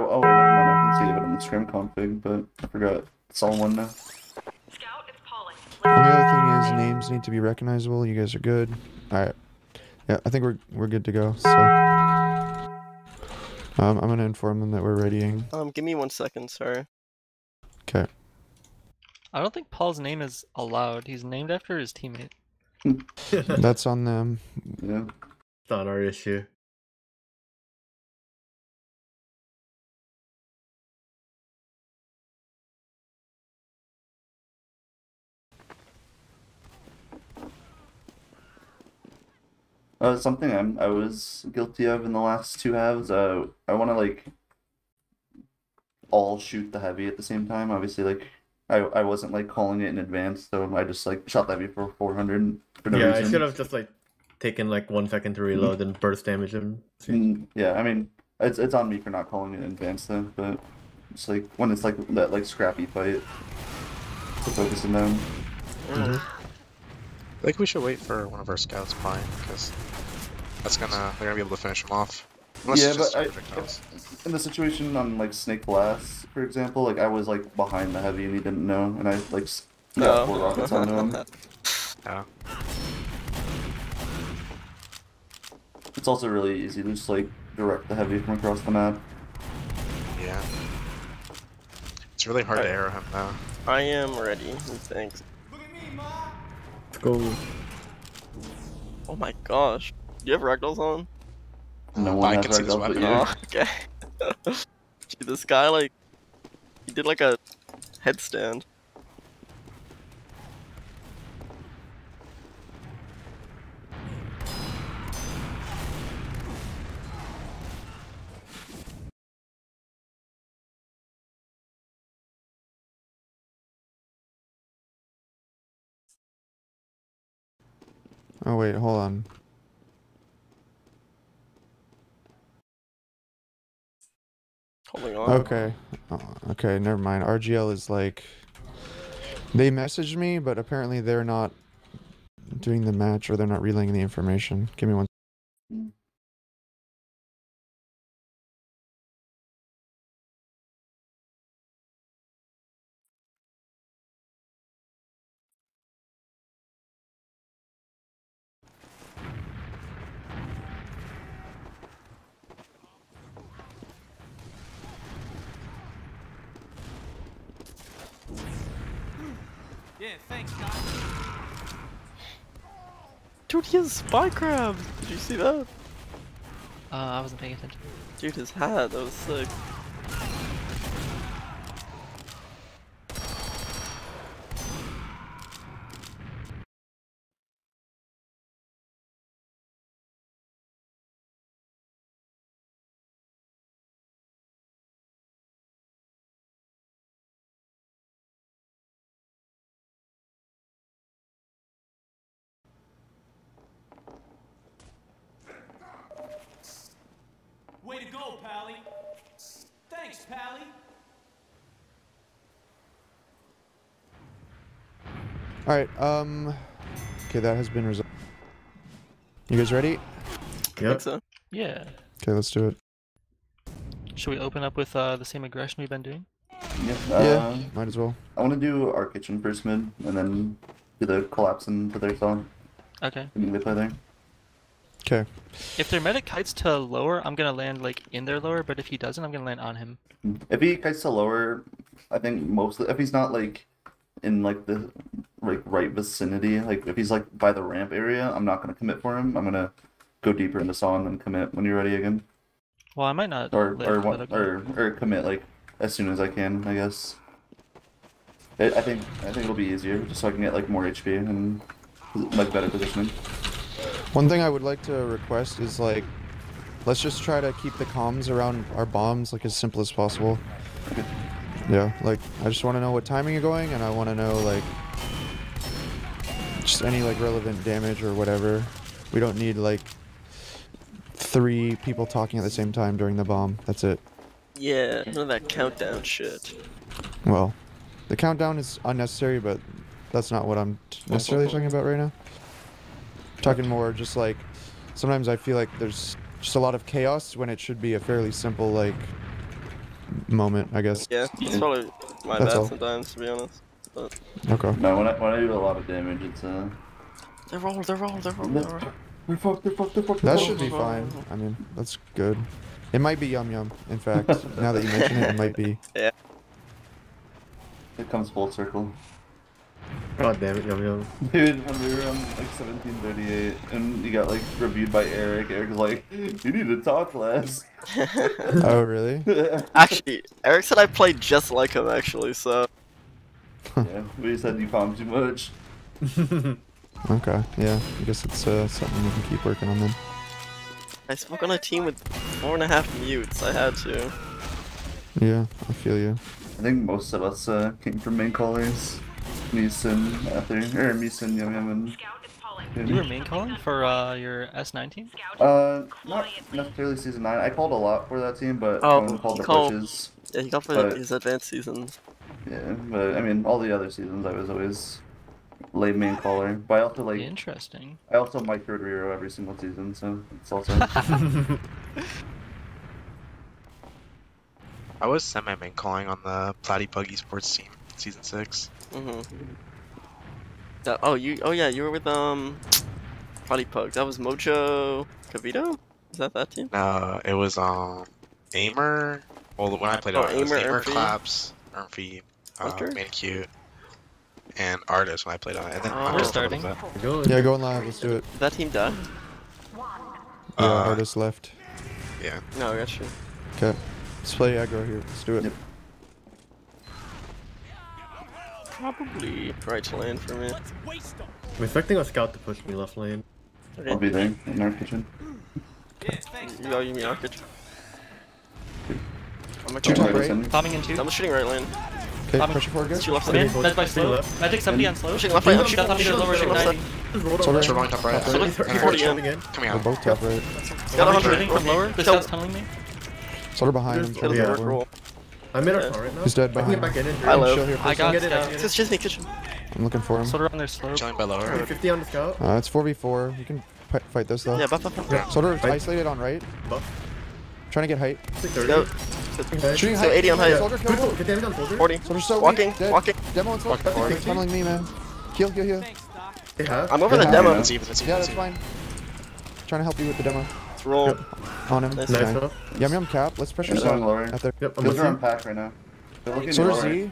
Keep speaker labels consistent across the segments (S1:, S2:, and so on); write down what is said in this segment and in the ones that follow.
S1: Oh, oh wait, never mind. I can save it on the scrim config, but I forgot. It's all one now.
S2: Scout, it's Polly.
S3: Only other thing is names need to be recognizable. You guys are good. All right. Yeah, I think we're we're good to go. So, um, I'm gonna inform them that we're readying.
S4: Um, give me one second, sorry.
S3: Okay.
S5: I don't think Paul's name is allowed. He's named after his teammate.
S3: That's on them.
S1: Yeah.
S6: Not our issue.
S1: Uh, something I'm I was guilty of in the last two halves. Uh, I want to like all shoot the heavy at the same time. Obviously, like I I wasn't like calling it in advance, so I just like shot the heavy for 400 for no
S6: yeah, I should have just like taken like one second to reload and burst damage him.
S1: Mm, yeah, I mean, it's it's on me for not calling it in advance then, but it's like when it's like that like scrappy fight to focus them down.
S4: Mm.
S7: I think we should wait for one of our scouts flying because that's gonna they're gonna be able to finish him off. Unless
S1: yeah, but I, in the situation on like Snake Glass, for example, like I was like behind the heavy and he didn't know, and I like s- got oh. four rockets onto him.
S7: Yeah.
S1: It's also really easy to just like direct the heavy from across the map.
S7: Yeah. It's really hard to
S4: Alright.
S7: arrow him now.
S4: I am ready. Thanks.
S6: Let's go.
S4: Oh my gosh. Do you have ragdolls on?
S1: No one
S7: I
S1: has
S7: can see this weapon.
S4: Oh, okay. Gee, this guy like he did like a headstand.
S3: Oh wait, hold on.
S4: Holding on.
S3: Okay. Oh, okay, never mind. RGL is like they messaged me, but apparently they're not doing the match or they're not relaying the information. Give me one. Mm.
S8: Yeah, thanks, guys.
S4: Dude, he has a spy crabs. Did you see that?
S5: Uh, I wasn't paying attention.
S4: Dude, his hat. That was sick.
S8: Way to go, Pally. Thanks, Pally.
S3: All right. Um. Okay, that has been resolved. You guys ready?
S4: I
S6: Yep.
S4: so.
S5: Yeah.
S3: Okay, let's do it.
S5: Should we open up with uh, the same aggression we've been doing?
S1: Yeah.
S3: Yeah,
S1: Uh,
S3: might as well.
S1: I want to do our kitchen first mid, and then do the collapse into their song.
S5: Okay.
S1: I think they play there.
S3: Okay.
S5: If their medic kites to lower, I'm gonna land like in their lower, but if he doesn't, I'm gonna land on him.
S1: If he kites to lower, I think most if he's not like in like the like right vicinity, like if he's like by the ramp area, I'm not gonna commit for him. I'm gonna go deeper into saw and then commit when you're ready again,
S5: Well, I might not.
S1: or or one- or or commit like as soon as I can, I guess. I, I think I think it'll be easier just so I can get like more HP and like better positioning.
S3: One thing I would like to request is like, let's just try to keep the comms around our bombs like as simple as possible. Yeah, like I just want to know what timing you're going, and I want to know like just any like relevant damage or whatever. We don't need like three people talking at the same time during the bomb. That's it.
S4: Yeah, none of that countdown shit.
S3: Well, the countdown is unnecessary, but that's not what I'm necessarily talking about right now. talking more just like sometimes I feel like there's just a lot of chaos when it should be a fairly simple like moment, I guess.
S4: Yeah, it's probably my
S3: That's
S4: bad
S3: all.
S4: sometimes, to be honest.
S3: Okay.
S1: No, when I when I do a lot of damage, it's uh.
S4: They're all, they're all, they're all, they're all.
S1: They're fucked. They're fucked. They're fucked.
S3: That
S1: they're
S3: should
S1: fucked.
S3: be fine. I mean, that's good. It might be yum yum. In fact, now that you mention it, it might be. Yeah.
S1: It comes full circle.
S6: God damn it, yum yum.
S1: Dude, when we were on like 1738 and you got like reviewed by Eric, Eric was like, "You need to talk less."
S3: Oh really?
S1: yeah,
S4: Actually, Eric said I played just like him, actually, so.
S1: We said you palm too much.
S3: Okay. Yeah. I guess it's uh, something we can keep working on then.
S4: I spoke on a team with four and a half mutes. I had to.
S3: Yeah, I feel you.
S1: I think most of us uh, came from main callers. Meeson, Ether, or Meeson, Yum Yum, and
S2: Scout is.
S5: You were main calling for uh, your S19?
S2: Scout.
S1: Uh, not necessarily season nine. I called a lot for that team, but
S4: Oh,
S1: no one called
S4: he
S1: the
S4: called-
S1: pushes.
S4: Yeah, he got for
S1: But-
S4: his advanced seasons.
S1: Yeah, but I mean, all the other seasons I was always late main caller. But I also like,
S5: Interesting.
S1: I also microed Riro every single season, so it's also.
S7: I was semi main calling on the Platy Pug Esports team, season six.
S4: Mm-hmm. That, oh, you. Oh yeah, you were with um, Potty Pug. That was Mojo Cavito. Is that that team?
S7: No, it was um, Aimer. Well, when I played
S4: Oh,
S7: it, it was
S4: Aimer,
S7: Aimer,
S4: Erfy.
S7: Claps, Erfy, uh,
S4: Hunter?
S7: Manicute, and Artist when I played on it. And then
S4: Oh, we're
S5: starting.
S7: on
S3: Yeah, go in live. Let's do it.
S4: That team die?
S3: Yeah,
S7: Uh,
S3: artist left.
S7: Yeah.
S4: No, I got you.
S3: Okay. Let's play aggro here. Let's do it.
S1: Yep.
S4: Probably right to land for me.
S8: Let's waste them.
S6: I'm expecting a scout to push me left lane.
S1: I'll be there in our kitchen.
S8: Yeah, thanks.
S4: You, you mean Arcade? I'm
S3: Two
S4: actually
S3: top
S1: Alright,
S3: right.
S1: send me.
S5: Bombing in two.
S4: I'm shooting right lane.
S3: Okay,
S5: Bombing.
S3: pressure forward, guys.
S4: Two left
S5: I'm
S4: lane.
S5: in. Med by slow.
S6: left.
S5: Magic 70 on slow.
S4: Pushing left lane.
S5: Shoot
S4: Pushing
S5: that
S4: left
S5: top lower,
S4: Pushing left lane.
S5: 90.
S3: Sorry.
S7: Sure, rolling top right.
S3: Top right.
S6: He's
S4: Forty
S6: forty
S4: in.
S6: again.
S7: Coming
S3: We're
S7: out.
S3: both top right.
S4: Got hundred.
S5: from lower. The
S4: Kill.
S5: scout's tunneling me.
S3: Sort of behind him.
S4: Kill
S3: Sort of
S6: Yeah.
S4: roll.
S6: I'm in our car right now.
S3: He's dead
S6: I can get back in and
S4: I
S3: low. Here
S5: I got scout.
S4: It's Disney kitchen.
S3: I'm looking for him.
S5: Soldier on their slope.
S7: Chilling by lower.
S6: 50 on the scout.
S3: Uh, it's 4v4. You can fight this though.
S4: Yeah, buff, buff, buff.
S6: Yeah.
S3: Soldier
S6: Right.
S3: isolated on right.
S6: Buff.
S3: Trying to get height.
S6: 30.
S4: Go.
S6: Okay.
S3: Shooting
S4: So
S3: height.
S4: 80 on height.
S3: Soldier
S6: Good,
S3: kill
S6: good,
S3: him.
S6: good damage on soldier.
S4: 40.
S3: Soldier's so
S4: Walking,
S3: weak. Dead.
S4: walking.
S3: Demo and
S7: Walking
S3: He's tunneling me, man. Heal, heal, heal.
S8: Thanks,
S6: They have.
S4: I'm over the
S3: Yeah.
S4: demo.
S7: It's even, it's
S3: Yeah, that's fine. Trying to help you with the demo.
S4: Let's roll.
S3: On him.
S4: Nice.
S6: Nice
S3: Okay. Yum yum cap. Let's pressure
S1: They're
S3: some. Out there.
S6: Yep, I'm
S1: Those
S6: with
S1: are on pack right now. They're looking
S3: Soldier. Z.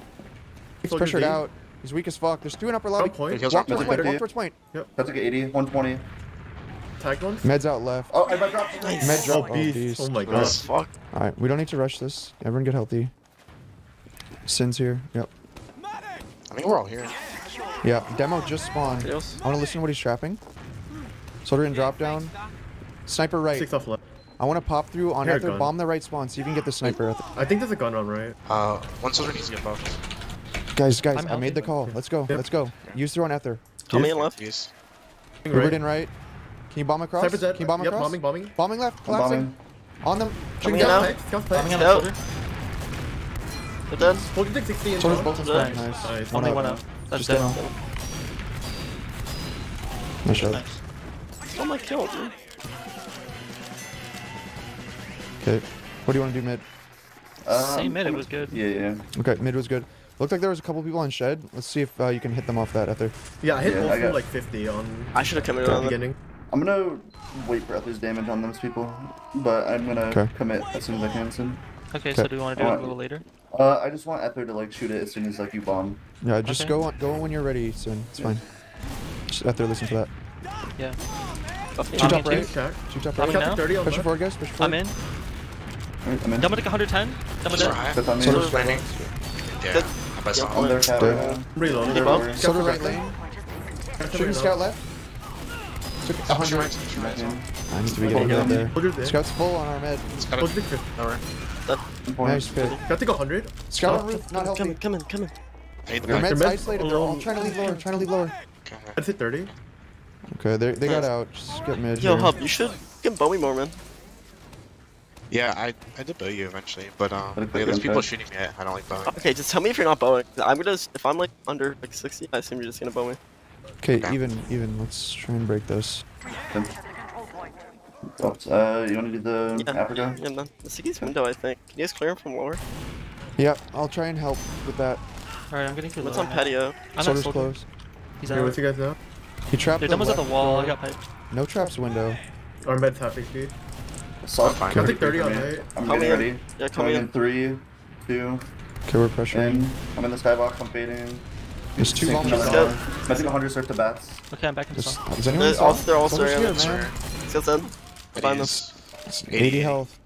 S3: He's pressured out. He's weak as fuck. There's two in upper oh, lobby.
S6: One point.
S3: Walk towards point. Walk towards point.
S1: That's like 80, 120.
S6: Tagged one.
S3: Med's out left.
S1: Oh, I might drop.
S4: Nice.
S3: Med
S6: Oh,
S3: drop. Oh,
S6: beast.
S3: beast.
S6: Oh my god.
S4: Nice. Fuck.
S3: Alright, we don't need to rush this. Everyone get healthy. Sin's here. Yep.
S7: I think we're all here.
S3: Yeah, demo just spawned. I want to listen to what he's trapping. Soldier in drop down. Sniper right.
S6: Six off left.
S3: I want to pop through on
S6: Here,
S3: Ether. Bomb the right spawn so you can get the sniper.
S6: I think there's a gun on right.
S7: Uh, one soldier needs to get buffed.
S3: Guys, guys,
S5: I'm
S3: I made the call. Let's go.
S6: Yep.
S3: Let's go. Use through on Ether.
S4: Tell me in left.
S7: Use.
S3: Hubert in right. Can you bomb across?
S6: Sniper's dead.
S3: Can you bomb
S6: yep,
S3: across?
S6: bombing, bombing.
S3: Bombing left. Collapsing.
S1: bombing.
S3: On them.
S4: Coming
S3: Shooting
S4: in
S3: down.
S4: now.
S6: Tagged, Scout's
S5: Bombing
S6: tagged.
S5: on the
S4: Yep.
S5: soldier.
S4: They're dead.
S6: Soldier took 60 in
S3: Soldier's both
S4: Dead.
S3: spawn. Nice.
S6: Nice.
S5: Only
S3: up.
S5: one out. That's
S3: Just
S5: demo.
S3: demo. Nice shot.
S5: Nice.
S4: Oh my kill, dude.
S3: Okay. What do you want to do mid?
S1: Um,
S5: Same mid, it was good.
S1: Yeah, yeah.
S3: Okay, mid was good. Looked like there was a couple people on shed. Let's see if uh, you can hit them off that Ether.
S6: Yeah, I hit
S1: Yeah,
S6: both
S1: I got-
S6: like 50 on
S4: I should have come in
S6: the
S4: on the
S6: beginning.
S1: I'm gonna wait for Ether's damage on those people, but I'm gonna
S3: Okay.
S1: commit as soon as I can soon.
S5: Okay, so do we want to do it a little later?
S1: Uh, I just want Ether to like shoot it as soon as like you bomb.
S3: Yeah, just
S5: Okay.
S3: go on, go when you're ready, soon. It's
S1: Yeah.
S3: fine. Just Ether, listen to that.
S5: Yeah.
S4: Buff me.
S3: Two top right.
S5: two.
S6: Tagged.
S3: Two top right.
S5: now?
S6: 30 on
S3: Pressure
S6: left.
S3: forward, guys. Pressure forward.
S5: I'm in.
S1: Alright, I'm in.
S5: Dumb to 110. Dumb
S7: Soldier
S5: dead.
S7: high.
S1: That's on me.
S3: Soldier's
S7: landing. Yeah. Up by
S4: Yeah.
S7: some.
S1: On their cat
S3: Dead.
S1: right now.
S6: Reload.
S4: Keep up.
S3: Right lane. Shooting scout left. Took hundred.
S7: right. Pushing right.
S3: I need to be getting out there.
S6: Soldier's there.
S3: Scout's full on our med.
S7: It's got
S6: Soldier
S7: a
S6: took 50.
S7: lower.
S3: Nice pick.
S6: Got to go 100.
S3: Scout on roof, not
S4: Come in,
S3: healthy.
S4: come in, come in.
S7: I
S3: Your med's
S6: med's
S3: isolated. They're all trying to leave lower. Trying to leave lower.
S7: Okay.
S6: I'd hit 30.
S3: Okay, they they got out. Just get mid.
S4: Yo,
S3: here.
S4: Hub, you should get Bowie more, man.
S7: Yeah, I I did bow you eventually, but um, yeah, there's people shooting me. I don't like bowing.
S4: Okay, just tell me if you're not bowing. I'm gonna, if I'm like under like 60, I assume you're just gonna bow me.
S3: Okay,
S7: Okay.
S3: even even. Let's try and break this.
S1: Oh, uh, you want to do the
S4: Yeah.
S1: Africa?
S4: Yeah, man. The Siggy's window, I think. Can you guys clear him from lower?
S3: Yeah, I'll try and help with that.
S5: Alright, I'm getting through
S4: What's on patio?
S5: I'm at
S3: Soldier's
S5: soldier. He's
S6: Okay,
S5: out.
S6: what's you guys know?
S3: He trapped
S5: Their
S3: the
S5: demo's at the
S3: left
S5: wall. I got pipe.
S3: No traps window.
S6: Arm bed's half HP.
S1: Soft
S7: fine.
S6: I think 30 on height.
S1: I'm
S4: Call
S1: getting
S4: in.
S1: ready.
S4: Yeah, call
S1: Coming in
S4: in.
S1: three, two,
S3: Okay, we're pressuring.
S1: in. I'm in the skybox. I'm fading.
S3: There's two
S1: Sync
S3: bombs.
S1: another
S4: Let's go.
S1: bomb. I think 100 start to bats.
S5: Okay, I'm back in the
S3: Does,
S5: song.
S3: does anyone
S4: They're
S3: saw?
S4: all- they're all
S3: Soldier's here, man.
S4: Let's go, in.
S7: It
S4: Find them.
S3: It's
S7: 80.
S3: 80 health.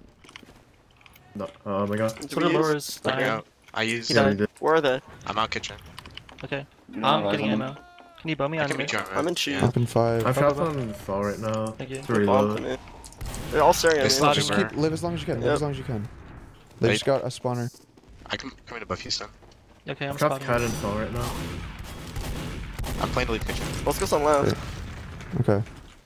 S6: No. Oh my god.
S4: Do
S5: Soldier
S4: we
S5: lower is dying.
S7: I use.
S6: Yeah,
S5: died.
S6: we did.
S4: Where are they?
S7: I'm out kitchen.
S5: Okay.
S1: You know,
S5: I'm getting ammo. Can you bow me
S7: I
S5: on me?
S7: meet you on
S4: I'm in
S7: mid.
S4: shoes.
S7: Yeah.
S3: Up in five.
S6: I'm
S5: Go, go,
S6: trapped on fall right now.
S5: Thank you.
S6: To
S4: Bomb to
S6: reload.
S4: me. They're all staring at me.
S7: just
S3: Just keep live as long as you can. Live
S4: Yep.
S3: as long as you can. They just got a spawner.
S7: I can come in above Houston.
S5: Okay, I'm
S6: Trapped
S5: spotting.
S6: cat and fall right now.
S7: I'm playing the lead kitchen.
S4: Let's go some lounge.
S3: Okay.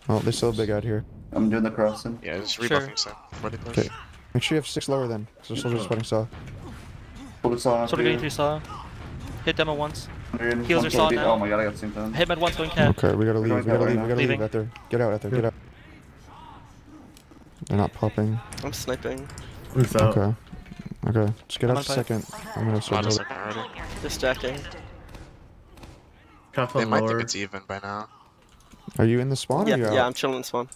S3: Well, they still a big out here.
S1: I'm doing the crossing.
S7: Yeah, just rebuffing some before they push.
S3: Okay. Make sure you have six lower then, because the soldiers spotting saw.
S1: Hold it saw.
S5: Soldier getting through saw. Hit demo once.
S1: 100,
S5: Heals are saw now.
S1: Oh my god, I got synced on.
S5: Hit med once going cat.
S3: Okay, we gotta leave. We gotta leave.
S1: now.
S3: We gotta
S5: Leaving.
S3: leave out there. Get out out there. Get out. They're not popping.
S4: I'm sniping.
S6: Who's out?
S3: Okay. Okay. Just get
S5: I'm
S3: out a
S5: pipe.
S3: second. I'm gonna
S7: Not a
S3: start.
S7: second already.
S4: Just jacking.
S6: Trapped
S7: They
S6: on
S7: might think it's even by now.
S3: Are you in the spawn
S4: Yeah,
S3: or you out?
S4: yeah, I'm chilling in spawn.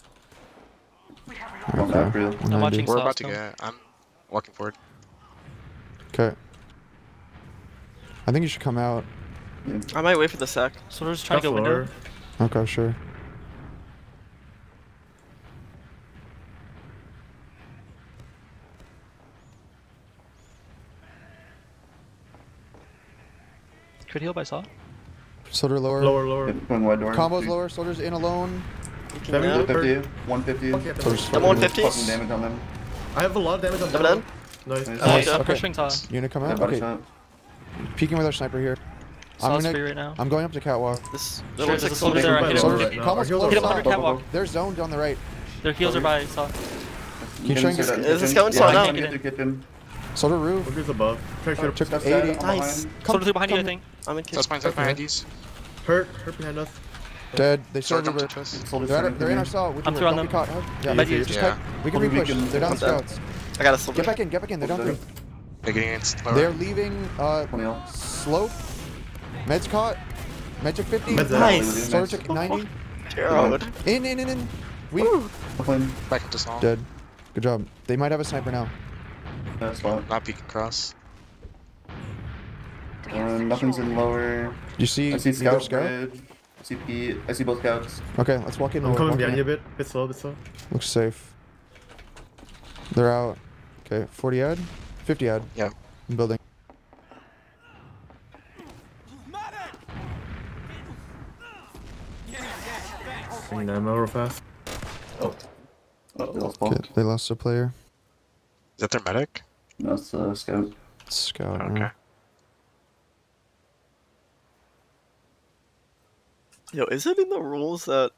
S1: Going
S3: Okay.
S1: back real.
S3: 190.
S5: watching
S7: We're about to
S5: still.
S7: get. I'm walking forward.
S3: Okay. I think you should come out.
S4: I might wait for the sack.
S5: just trying to
S6: Trapped
S5: go window.
S6: lower.
S3: Okay, sure.
S5: Could heal by saw.
S3: Soldier lower.
S6: Lower, lower.
S1: Going wide door.
S3: Combos lower. Soldiers in alone.
S4: Peeking
S6: Seven
S4: out.
S6: good.
S1: 150. 150.
S6: Fuck yeah,
S4: I'm
S3: fucking-
S4: 150.
S1: Fucking damage on them.
S6: I have a lot of damage on
S4: them.
S6: demo.
S4: down.
S6: Nice.
S1: Nice.
S3: Nice. Okay.
S5: Pressuring saw.
S3: Unit come out.
S1: body
S3: Okay.
S1: shot.
S3: Peeking with our sniper here. I'm
S5: Saw's
S3: gonna.
S5: free right now.
S3: I'm going up to catwalk.
S4: This.
S5: Sure,
S4: There
S5: there's
S4: like
S5: a soldier
S4: something.
S5: there, I hit.
S3: Soldiers.
S6: right.
S3: Combos
S6: Our
S3: close.
S5: Hit him under catwalk.
S3: They're zoned on the right.
S5: Their heals are by saw.
S3: Can you try and get-
S4: Is this going saw
S1: yeah,
S4: now?
S1: I'm getting through kitchen.
S3: Soldier roof.
S6: Look who's above. Try to shoot
S3: Took
S1: That's
S3: 80.
S1: dead. I'm
S4: Nice.
S1: behind.
S5: Soldier two behind you, I think.
S4: I'm in
S7: That's
S4: kitchen.
S7: fine. That's fine. IDs.
S6: Hurt. Hurt behind us.
S3: Dead. They
S7: started
S3: still
S7: jump to
S3: Uber.
S7: twist.
S1: Soldiers
S3: They're,
S1: turning
S3: at,
S1: to
S3: they're in
S1: me.
S3: our saw. We
S5: I'm
S3: do
S5: through
S3: it.
S5: on
S3: Don't be
S5: them.
S3: caught. Yeah,
S5: Med
S3: you
S5: use.
S3: just
S7: Yeah.
S3: cut- We can
S1: Hopefully we
S3: repush.
S1: can-
S3: They're down
S1: What's that?
S3: scouts.
S4: I got a soldier.
S3: Get back in. Get back in. They're down three.
S7: They're getting against lower.
S3: They're leaving. Uh,
S1: 20
S3: slope. Meds caught. Med took 50.
S6: Meds.
S4: Nice.
S3: Soldier took 90.
S4: Gerald.
S3: In, in, in, in. We
S7: Back into small.
S3: dead. Good job. They might have a sniper now.
S1: That's fine.
S7: Not peeking cross.
S1: Uh, nothing's in lower.
S3: You see
S1: I see
S3: either
S1: scout
S3: scout?
S1: bridge. I see Pete. I see both scouts.
S3: Okay, let's walk in.
S6: I'm coming behind you a bit. Bit slow, bit slow.
S3: Looks safe. They're out. Okay, 40 ad? 50 ad.
S7: Yeah.
S3: In building.
S6: Bring ammo real fast.
S1: Oh, they lost
S3: Okay, they lost a player.
S7: Is that their medic?
S1: No, it's uh, scout.
S3: Scout.
S7: Okay.
S3: yeah.
S4: Yo, is it in the rules that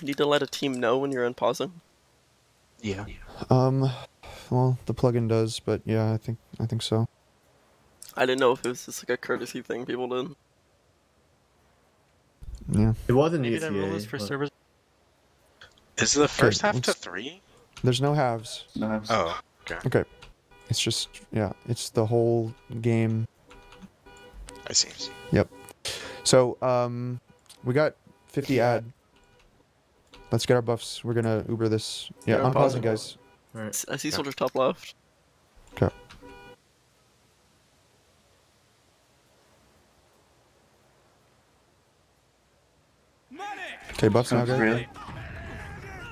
S4: you need to let a team know when you're in pausing?
S7: Yeah.
S3: Um, well, the plugin does, but yeah, I think I think so.
S4: I didn't know if it was just like a courtesy thing people did.
S3: Yeah.
S6: It was an
S5: Maybe
S6: ETA.
S5: that rule is for
S6: but-
S5: servers.
S7: Is the first half to
S3: let's-
S7: three?
S3: There's no halves.
S1: No halves.
S7: Oh.
S3: Okay. It's just yeah, it's the whole game.
S7: I see. Yep.
S3: So um, we got 50 ad. Let's get our buffs. We're gonna Uber this. Yeah,
S1: Yeah,
S3: I'm pausing, guys.
S6: Alright.
S4: I see soldiers top left.
S3: Okay. Okay, buffs now, guys.
S1: real.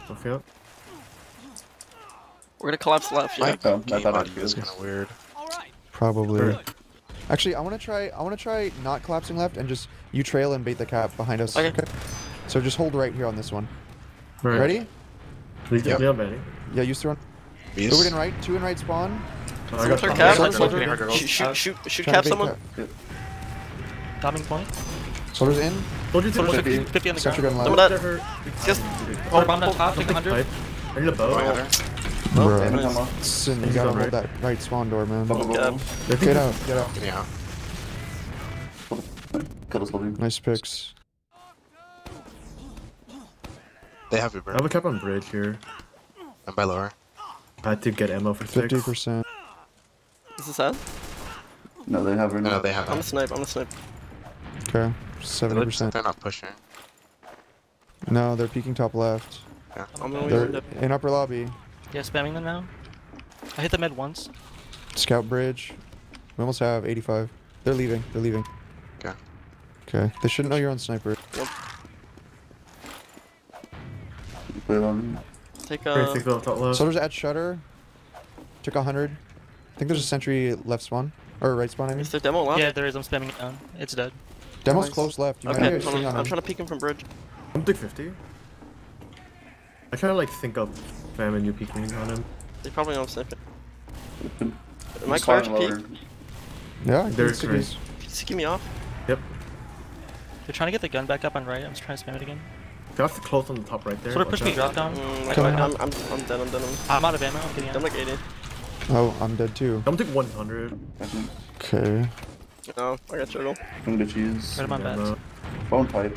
S6: Don't feel.
S4: We're gonna collapse left, yeah.
S1: I thought I
S7: audio is
S1: could.
S7: kind of weird.
S3: Probably.
S6: Good.
S3: Actually, I want to try. I want to try not collapsing left and just you trail and bait the cap behind us.
S4: Okay.
S3: So just hold right here on this one.
S6: Right.
S3: Ready?
S6: Please,
S7: Yep.
S6: yeah, ready.
S3: Yeah, use throw.
S7: Beast.
S3: Move it in right. Two in right spawn.
S6: Oh, I got
S4: cap,
S3: Soldier,
S4: soldier,
S3: soldier.
S7: Soldier.
S4: shoot, shoot, shoot, shoot cap someone.
S3: cap.
S5: Timing point.
S3: Soldiers in.
S6: Told you to
S5: Soldier
S6: look
S5: 50,
S6: at
S5: 50 on the
S3: Sentry
S5: ground.
S3: gun
S4: Double
S3: left.
S4: that.
S6: hurt.
S4: Just
S5: Soldier oh, bomb down top, take
S6: Something
S5: 100.
S6: I need a bow.
S7: Going.
S4: Oh,
S3: Bro.
S4: damn it.
S1: Ammo.
S3: Sin, you gotta hold
S6: right.
S3: that right spawn door, man.
S1: Bubble, bubble,
S4: Yeah.
S1: bubble.
S6: They think
S3: Get
S6: it's-
S3: out, get out.
S7: Getting out.
S1: Kill the soldier.
S3: Nice picks.
S7: They have Uber.
S6: I have a cap on bridge here.
S7: I'm by lower.
S6: I had to get ammo for six.
S3: Fifty percent.
S4: Is this sad?
S1: No, they have her
S7: No, they have
S4: I'm a
S7: it.
S4: snipe. I'm a snipe.
S3: Okay. 70%.
S7: They're not pushing.
S3: No, they're peeking top left.
S7: Yeah.
S4: I'm
S3: They're in upper lobby.
S5: Yeah, spamming them now. I hit the med once.
S3: Scout bridge. We almost have 85. They're leaving. They're leaving.
S7: Okay.
S3: Okay. They shouldn't know you're on sniper.
S1: Play along.
S4: Take
S6: Three
S4: uh.
S6: six off top left.
S3: Soldiers at shutter. Took 100. I think there's a sentry left spawn. Or right spawn, I mean.
S4: Is there demo left?
S5: Yeah, there is. I'm spamming it down. It's dead.
S3: Demo's
S4: Nice.
S3: close left. You
S4: Okay.
S3: be
S4: I'm, I'm trying to peek him from bridge.
S6: I'm thick 50. I try to like think up spam and you peek me on him.
S4: They probably don't snipe it.
S1: Am
S4: Am I clear to peek?
S3: Yeah,
S6: There's
S3: it's
S6: three.
S3: good.
S4: Just me off.
S6: Yep.
S5: They're trying to get the gun back up on right. I'm just trying to spam it again.
S6: Got the close on the top right there.
S5: Sort of
S6: watch
S5: push me drop down.
S4: Mm, I,
S3: Coming
S4: I,
S3: up.
S4: I'm, I'm, I'm dead. I'm dead. I'm,
S5: I'm out of ammo. I'm getting out.
S4: I'm like 80.
S3: Oh, I'm dead too.
S6: I'm take 100.
S3: Okay.
S4: No, I got turtle.
S1: I'm gonna cheese.
S5: Right on my
S6: Yeah,
S1: Bone pipe.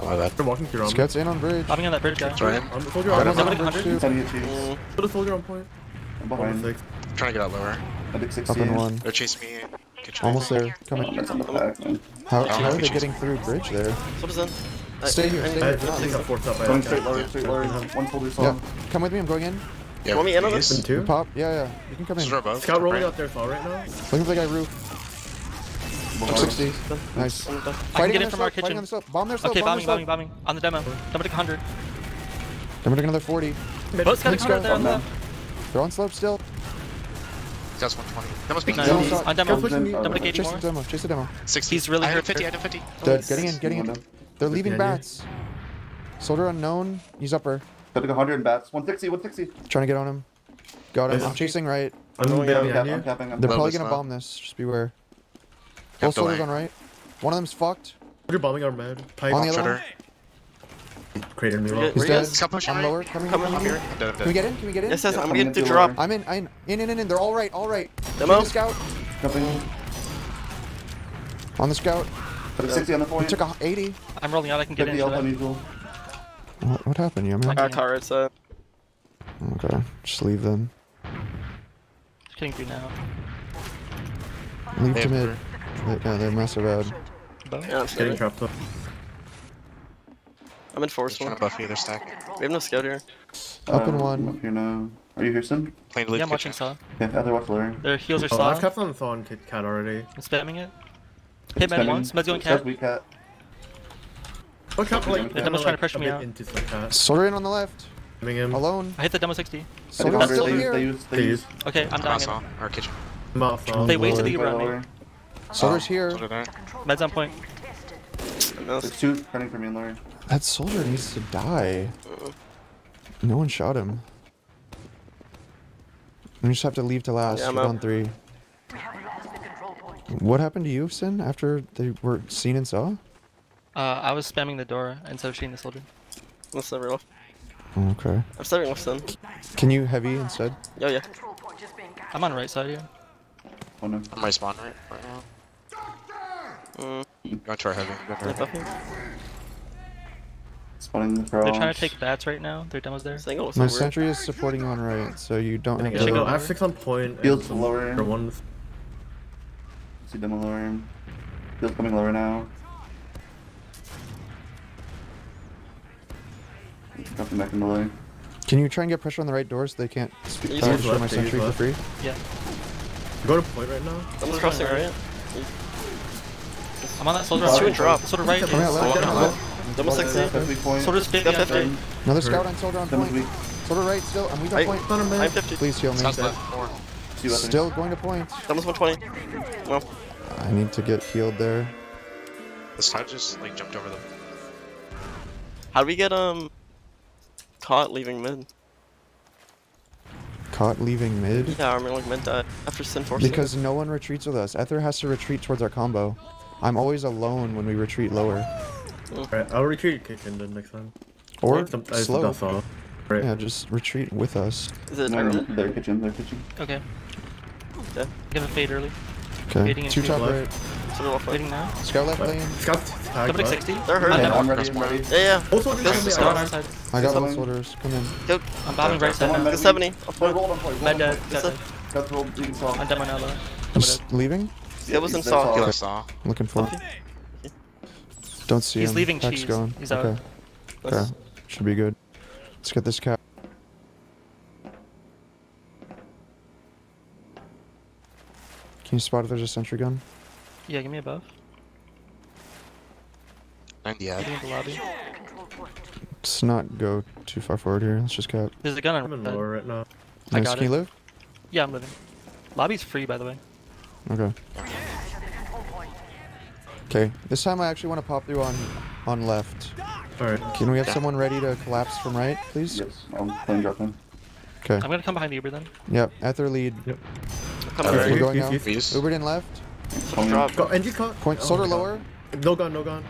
S7: Oh my bad.
S6: They're walking through on me.
S3: Scouts in on bridge.
S5: Bombing on that bridge guy.
S7: Try him.
S6: I'm the soldier on
S3: on
S6: point.
S3: bridge too.
S1: Trying to get cheese.
S6: Put a soldier on point.
S1: I'm
S6: One
S1: behind.
S6: six.
S7: trying to get out lower.
S1: I think
S3: Up in one.
S7: They're chasing me.
S3: Almost there.
S1: Oh,
S3: Coming.
S1: that's on the back, man.
S3: How, how are they getting through bridge there?
S4: what is in?
S3: Stay here, stay here.
S6: I think I forced up by
S1: Going straight lower, straight lower. One soldier saw.
S3: Yeah. Come with me. I'm going in.
S7: Yeah,
S4: Want me in on this?
S6: Two.
S3: Pop. Yeah, yeah. You can come in.
S6: Scout rolling out there tall right now.
S3: Looking for the guy roof.
S1: Behind.
S3: 60. Nice.
S4: I'm done.
S5: Can
S3: Fighting
S5: get
S3: on
S5: in from our kitchen.
S3: on the slope. Bomb their slope.
S5: Okay, bombing, bombing, bombing. On the demo. Double take 100.
S3: slope. I'm gonna another 40.
S5: Boat's got a
S3: Let's
S5: 100 there on the.
S3: They're on slope still.
S7: Scout's 120. That must be
S5: Nice.
S3: Demo
S7: easy.
S3: shot.
S5: On demo.
S3: Go pushing me.
S5: Double take 80
S3: Chase the
S5: more.
S3: demo. Chase the demo.
S7: 60.
S5: He's really
S7: I heard 50. I heard 50.
S3: Dead. Getting in. Getting in. They're leaving bats. Soldier unknown. He's upper.
S1: I took 100 bats. 160, 160.
S3: Trying to get on him. Got him. I'm chasing right.
S6: I'm
S1: I'm, cap- I'm capping. I'm
S3: They're probably gonna
S7: not.
S3: bomb this. Just beware.
S7: Kept
S3: Both soldiers
S7: delaying.
S3: on right. One of them's fucked.
S6: Soldier bombing our med. Pipe.
S3: On the other
S7: Shutter.
S6: Cratered me
S4: Where
S6: low.
S3: He's dead.
S4: guys?
S7: Pushing
S3: I'm
S7: right.
S3: lower. Coming.
S4: Coming.
S3: coming.
S7: I'm here. I'm dead.
S3: Can we get in? Can we get in?
S4: Yes, yes,
S1: Yeah,
S4: I'm
S1: coming
S4: getting to drop.
S1: lower.
S3: I'm in. I'm in. In. In. In. They're all right. All right.
S4: Demo?
S3: Shoot the scout.
S1: Jumping.
S3: On the scout.
S1: Took 60 on the
S3: He
S1: point.
S3: took a 80.
S5: I'm rolling out. I can get in.
S1: the
S5: should
S1: alpha
S5: I?
S1: neutral.
S3: What, what happened, you man?
S4: Our turret's uh.
S3: Okay. Just leave them.
S5: Getting through now.
S3: Leave
S7: They
S3: to
S7: have
S3: mid. They- Yeah, they're massive ad.
S4: Yeah, I'm
S6: Getting
S4: scared.
S6: trapped up.
S4: I'm in force one.
S7: to buff you. They're stacking.
S4: We have no scout here.
S3: Up in
S1: Um,
S3: one.
S1: I'm up here now. Are you here, Sim?
S7: Playing to leave
S5: Yeah, I'm watching
S7: kitchen.
S5: Saw.
S1: Okay, other watch lower.
S5: Their heals are
S6: Oh,
S5: Saw.
S6: I've kept on the thaw Kit Cat already.
S5: I'm spamming it. Hit med
S1: Spending-
S5: once. Med's going
S1: Says
S5: cat.
S1: we cat.
S6: Oh, Cap like.
S1: Yeah,
S6: kinda,
S5: Demo's trying to
S6: like,
S5: push
S6: a
S5: me
S6: bit
S5: out.
S6: Into some cat.
S3: Soldier in on the left.
S6: Having him.
S3: Alone.
S5: I hit the demo 60.
S1: I think
S3: Soldier's
S1: 100,
S3: still
S1: they
S3: here.
S1: they use, they
S6: They
S1: use.
S6: use.
S5: Okay, I'm
S7: I'm
S5: dying.
S7: out Saw. Or kitchen.
S6: I'm off.
S5: They wait till
S3: Lord.
S5: you run me.
S1: Lower.
S3: Soldier's here.
S7: Soldier there.
S5: Med's on point.
S4: I.
S1: There's two running for me and Laurie.
S3: That soldier needs to die. No one shot him. We just have to leave to last.
S4: Yeah, I'm
S3: on three. What happened to you, Sin, after they were seen and saw?
S5: Uh, I was spamming the door instead of shooting the soldier.
S4: I'm sniping off.
S3: Oh, okay.
S4: I'm sniping off Sin.
S3: Can you heavy instead?
S4: Yo, yeah.
S5: I'm on the right side here.
S1: Oh no.
S7: I'm right spawn right right now. Going to our heavy. Going to our heavy.
S4: buff.
S1: Spawning the cross.
S5: They're trying to take bats right now. Their demo's there.
S4: Single was
S3: My
S4: so weird.
S3: sentry is supporting on right, so you don't have
S6: Yeah, go. I
S3: to.
S6: have six on point. and
S1: Fields
S6: some-
S1: lower.
S6: or one.
S1: See demo lower. Field's coming lower now. Dropping back in the lane.
S3: Can you try and get pressure on the right doors so they can't sp-
S4: Use
S3: uh, destroy my
S6: use
S3: sentry for free?
S5: Yeah.
S6: Go to point right now.
S4: I'm crossing right.
S5: I'm on that soldier.
S1: Two
S5: on
S1: and drop.
S5: Soldier right.
S3: Coming out left,
S7: Soldier
S3: coming out
S7: left.
S3: left.
S4: Double 60.
S1: That's weak point.
S5: 50
S4: Got 50.
S3: Another scout on soldier on point.
S1: weak.
S3: Soldier right still. I'm weak on
S4: I-
S3: point.
S6: Thunder.
S4: I'm 50.
S3: Please heal me.
S7: Scout's left. Four.
S1: See weapons.
S3: Still going to point.
S4: Demo's 120. Well,
S3: I need to get healed there.
S7: This tide just like jumped over them.
S4: how do we get, um, caught leaving mid?
S3: Caught leaving mid.
S4: Yeah, I mean, like mid died after Sin forcing.
S3: Because no one retreats with us. Ether has to retreat towards our combo. I'm always alone when we retreat lower.
S6: Alright, I'll retreat kitchen then next time.
S3: Or
S6: Some- I
S3: slow.
S6: That's all. Right.
S3: Yeah, just retreat with us.
S4: Is it
S1: No, no, their kitchen, their kitchen.
S5: Okay.
S4: Yeah.
S5: Give a fade early.
S3: Okay.
S5: Baiting
S3: Two
S5: into
S3: top
S6: left.
S3: right.
S4: So we're off
S5: Waiting now.
S3: Scout left lane.
S6: Scout's tagged
S5: Somebody 60.
S4: They're hurt.
S5: I'm
S1: Okay,
S5: demo.
S1: I'm ready. I'm ready.
S4: Yeah, yeah.
S6: Also,
S4: This
S6: just
S4: is
S6: me
S5: Scout our side.
S3: I got
S1: Someone-
S3: both soldiers. Come in.
S4: Go.
S5: I'm bombing right side
S1: Someone
S5: now.
S1: med-
S4: Go 70. Off
S1: Wait,
S4: point.
S1: roll on point.
S5: Med
S1: Roll on
S5: dead.
S1: point.
S5: Got
S4: Yes,
S5: dead.
S1: Got the roll. You can saw.
S5: I'm demo now low.
S3: Just leaving.
S4: That was in
S1: They
S4: saw.
S7: Kill saw.
S3: Looking for. Don't see
S5: He's
S3: him.
S5: leaving
S3: Tech's
S5: cheese.
S3: going.
S5: He's out.
S3: okay. Okay. Should be good. Let's get this cap. Can you spot if there's a sentry gun?
S5: Yeah, give me a buff.
S7: 90 ad.
S5: Getting in the lobby.
S3: Let's not go too far forward here. Let's just cap.
S5: There's a gun
S6: I'm
S5: on
S6: in
S5: red.
S6: lower right now.
S5: I got
S3: Can you
S5: it.
S3: live?
S5: Yeah, I'm living. Lobby's free, by the way.
S3: Okay. Okay. This time I actually want to pop through on on left.
S6: Alright.
S3: Can we have someone ready to collapse from right, please?
S1: Yes, I'm playing drop in.
S3: Okay.
S5: I'm gonna come behind the Uber then.
S3: Yep. Ether lead.
S4: Come
S7: Alright,
S3: we're going
S6: Use,
S3: now.
S6: use,
S7: Use.
S3: Ubered in left.
S1: Coming.
S4: Drop.
S6: Go, NG cut.
S3: Point
S6: Oh
S3: soldier
S6: my God.
S3: lower.
S6: No gun, no gun.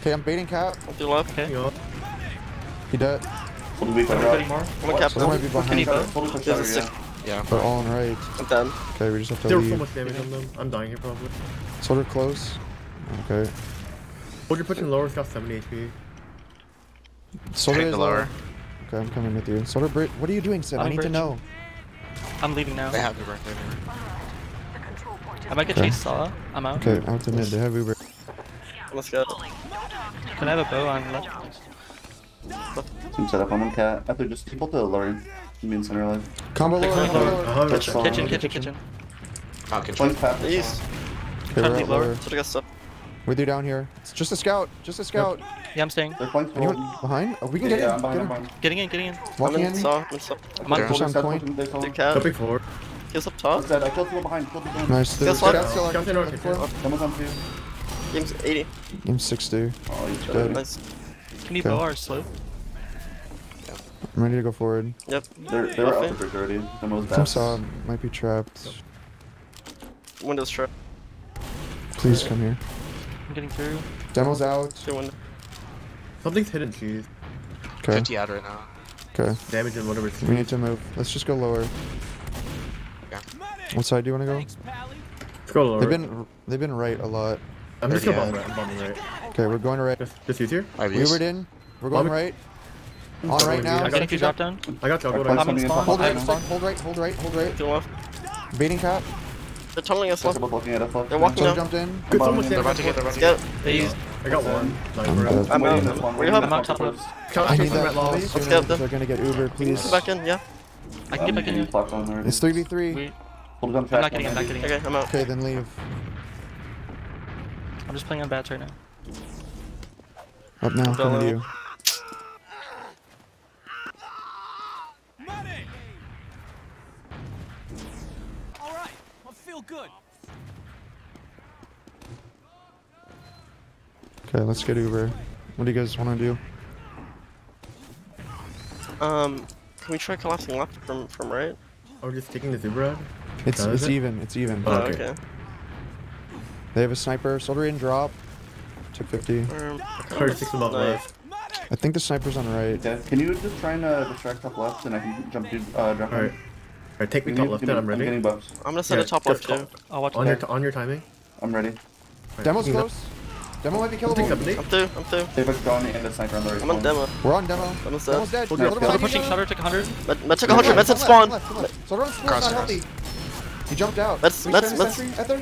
S3: Okay, I'm baiting cap.
S4: Up to left.
S5: Okay.
S6: Hang on.
S3: He dead.
S1: Hold the weak
S5: Are we
S1: drop.
S5: putting more?
S4: I'm gonna cap
S3: Soldier might be
S4: them.
S5: Can
S3: behind.
S1: the push
S4: There's a
S1: shutter,
S4: sick-
S1: yeah.
S7: Yeah.
S3: But all on right.
S4: I'm dead.
S3: Okay, we just have to
S6: There was so
S3: leave.
S6: much damage on them. I'm dying here probably.
S3: Soldier close. Okay.
S6: Soldier pushing lower, Scout 70 HP.
S3: Soldier
S7: Hitting
S3: is
S7: the
S3: lower.
S7: lower.
S3: Okay, I'm coming with you. Soldier bridge. What are you doing, Sid?
S5: I'm
S3: I need to know.
S5: I'm leaving now.
S7: They have Uber. They have Uber.
S5: I might get
S3: Okay.
S5: chase saw. I'm out.
S3: Okay, out to mid. They have Uber.
S4: Let's go.
S5: Can I have a bow on left?
S1: Team setup. I'm on cat. After just people to lower. Me and center left.
S3: Combo
S5: They're
S3: lower. combo
S5: lower.
S3: lower.
S6: Uh-huh.
S1: Touch saw.
S5: Kitchen, kitchen, kitchen.
S7: Oh, control.
S1: Flank path.
S4: East.
S3: Okay,
S5: Trying to
S3: we're
S5: be
S3: out
S5: lower.
S3: lower.
S4: So stuff.
S3: With you down here. It's just a scout. Just a scout.
S5: Yeah, I'm staying.
S1: They're flank
S3: Anyone behind? Oh, we can
S1: Yeah,
S3: get
S1: yeah,
S3: in.
S1: I'm behind.
S3: Get
S1: I'm
S3: in.
S1: behind.
S5: Getting in, getting in.
S4: I'm
S3: Walking
S4: in
S3: in.
S4: saw. I'm in saw.
S5: I'm on
S7: Okay.
S3: Push on
S1: Scout
S3: point.
S1: pushing, they saw.
S4: Two cap.
S6: Jumping forward.
S4: Heals up top.
S1: What's that? I killed people behind. Killed people behind.
S3: Nice. The
S4: Guess what?
S3: scout's still
S6: Scout's in
S3: active.
S6: our
S3: Looking for him.
S1: Someone's on two.
S4: Game's 80.
S3: Game 60.
S1: Oh, he's
S3: Good.
S1: dead.
S4: Nice.
S5: Can you
S3: Okay.
S5: bow our slope?
S3: I'm ready to go forward.
S4: Yep.
S1: They're they were
S4: Okay.
S1: up the bridge already. The most
S3: Team
S1: bad.
S3: saw might be trapped.
S4: Windows trap.
S3: Please come here.
S5: I'm getting through.
S3: Demo's out.
S6: Something's hidden, cheese.
S3: Okay.
S7: 50 out right now.
S3: Okay.
S6: Damage and whatever
S3: We need to move. Let's just go lower. What side do you want to go?
S6: Let's go lower.
S3: They've been they've been right a lot.
S6: I'm just gonna bomb right. I'm bombing right.
S3: Okay, we're going to right.
S6: Just, just use here.
S7: I have
S3: We
S7: use.
S3: were in. We're going
S6: Bomb
S3: right. On right now.
S6: I
S5: I'm
S6: got
S5: getting through drop down.
S6: I got you. I'll go
S1: Our
S6: down.
S5: I'm in spawn.
S3: Hold right, hold, hold right, hold right, hold right.
S4: Two left.
S3: Baiting cap.
S4: They're tunneling us
S1: They're
S4: left.
S1: at us left.
S4: They're walking
S3: Soldier
S4: down.
S3: jumped in.
S6: Good,
S1: I'm
S6: someone's
S7: They're about to get. They're about to get.
S4: get.
S5: They used.
S6: I got one.
S3: I'm
S6: Sniper.
S3: dead.
S4: I'm
S1: waiting
S4: out.
S1: this one,
S4: Where you
S1: waiting
S4: have?
S1: this
S5: I'm top
S1: first.
S6: Scout
S3: I need that
S6: right
S3: lobby
S6: low.
S3: sooner
S4: get up
S3: because
S4: there.
S3: they're gonna get Uber, please.
S4: Come back in. Yeah.
S5: I can get back in here.
S1: clapped on already.
S3: It's 3v3.
S5: We,
S1: Hold it on
S5: I'm not getting in, not getting in.
S4: Okay, I'm out.
S3: Okay, then leave.
S5: I'm just playing on bats right now.
S3: Up now, coming to you.
S8: Money! All right, I feel good.
S3: Okay, let's get Uber. What do you guys want to do?
S4: Um, can we try collapsing left from from right?
S6: Oh, we're just taking the Uber out?
S3: It's
S6: Oh,
S3: it's
S6: it?
S3: even. It's even.
S6: Oh,
S4: Oh,
S6: okay.
S4: okay.
S3: They have a sniper. Soldier in drop. Took 50.
S4: Um,
S6: Heard six above left.
S3: I think the sniper's on the right.
S1: Okay, can you just try and uh, distract top left and I can jump to uh, drop
S6: Alright.
S1: In?
S6: Alright, take me
S1: Give
S6: top
S1: me-
S6: left
S1: give
S6: then,
S1: me-
S6: I'm ready.
S1: getting buffs.
S4: I'm gonna set
S6: Yeah,
S4: a top left too.
S5: I'll watch
S6: On your, t- on your timing.
S1: I'm ready.
S6: Alright,
S3: Demo's
S6: taking
S3: close. Demo might be
S6: Take
S3: killable.
S6: 70.
S4: I'm through. I'm through.
S1: They've a gun and a sniper on the right.
S4: I'm on
S1: corner.
S4: demo.
S3: We're on demo.
S4: Demo's
S3: Demo's
S4: dead.
S3: dead.
S1: Soldier
S3: Soldier.
S5: We're pushing shutter, took 100.
S4: Med, med took
S3: Come
S4: 100.
S3: left,
S4: Med's in spawn.
S3: left, come left. Soldier on spawn,
S7: Cross,
S3: not
S7: cross.
S3: healthy. He jumped out.
S4: Let's- let's- let's-
S3: Ether?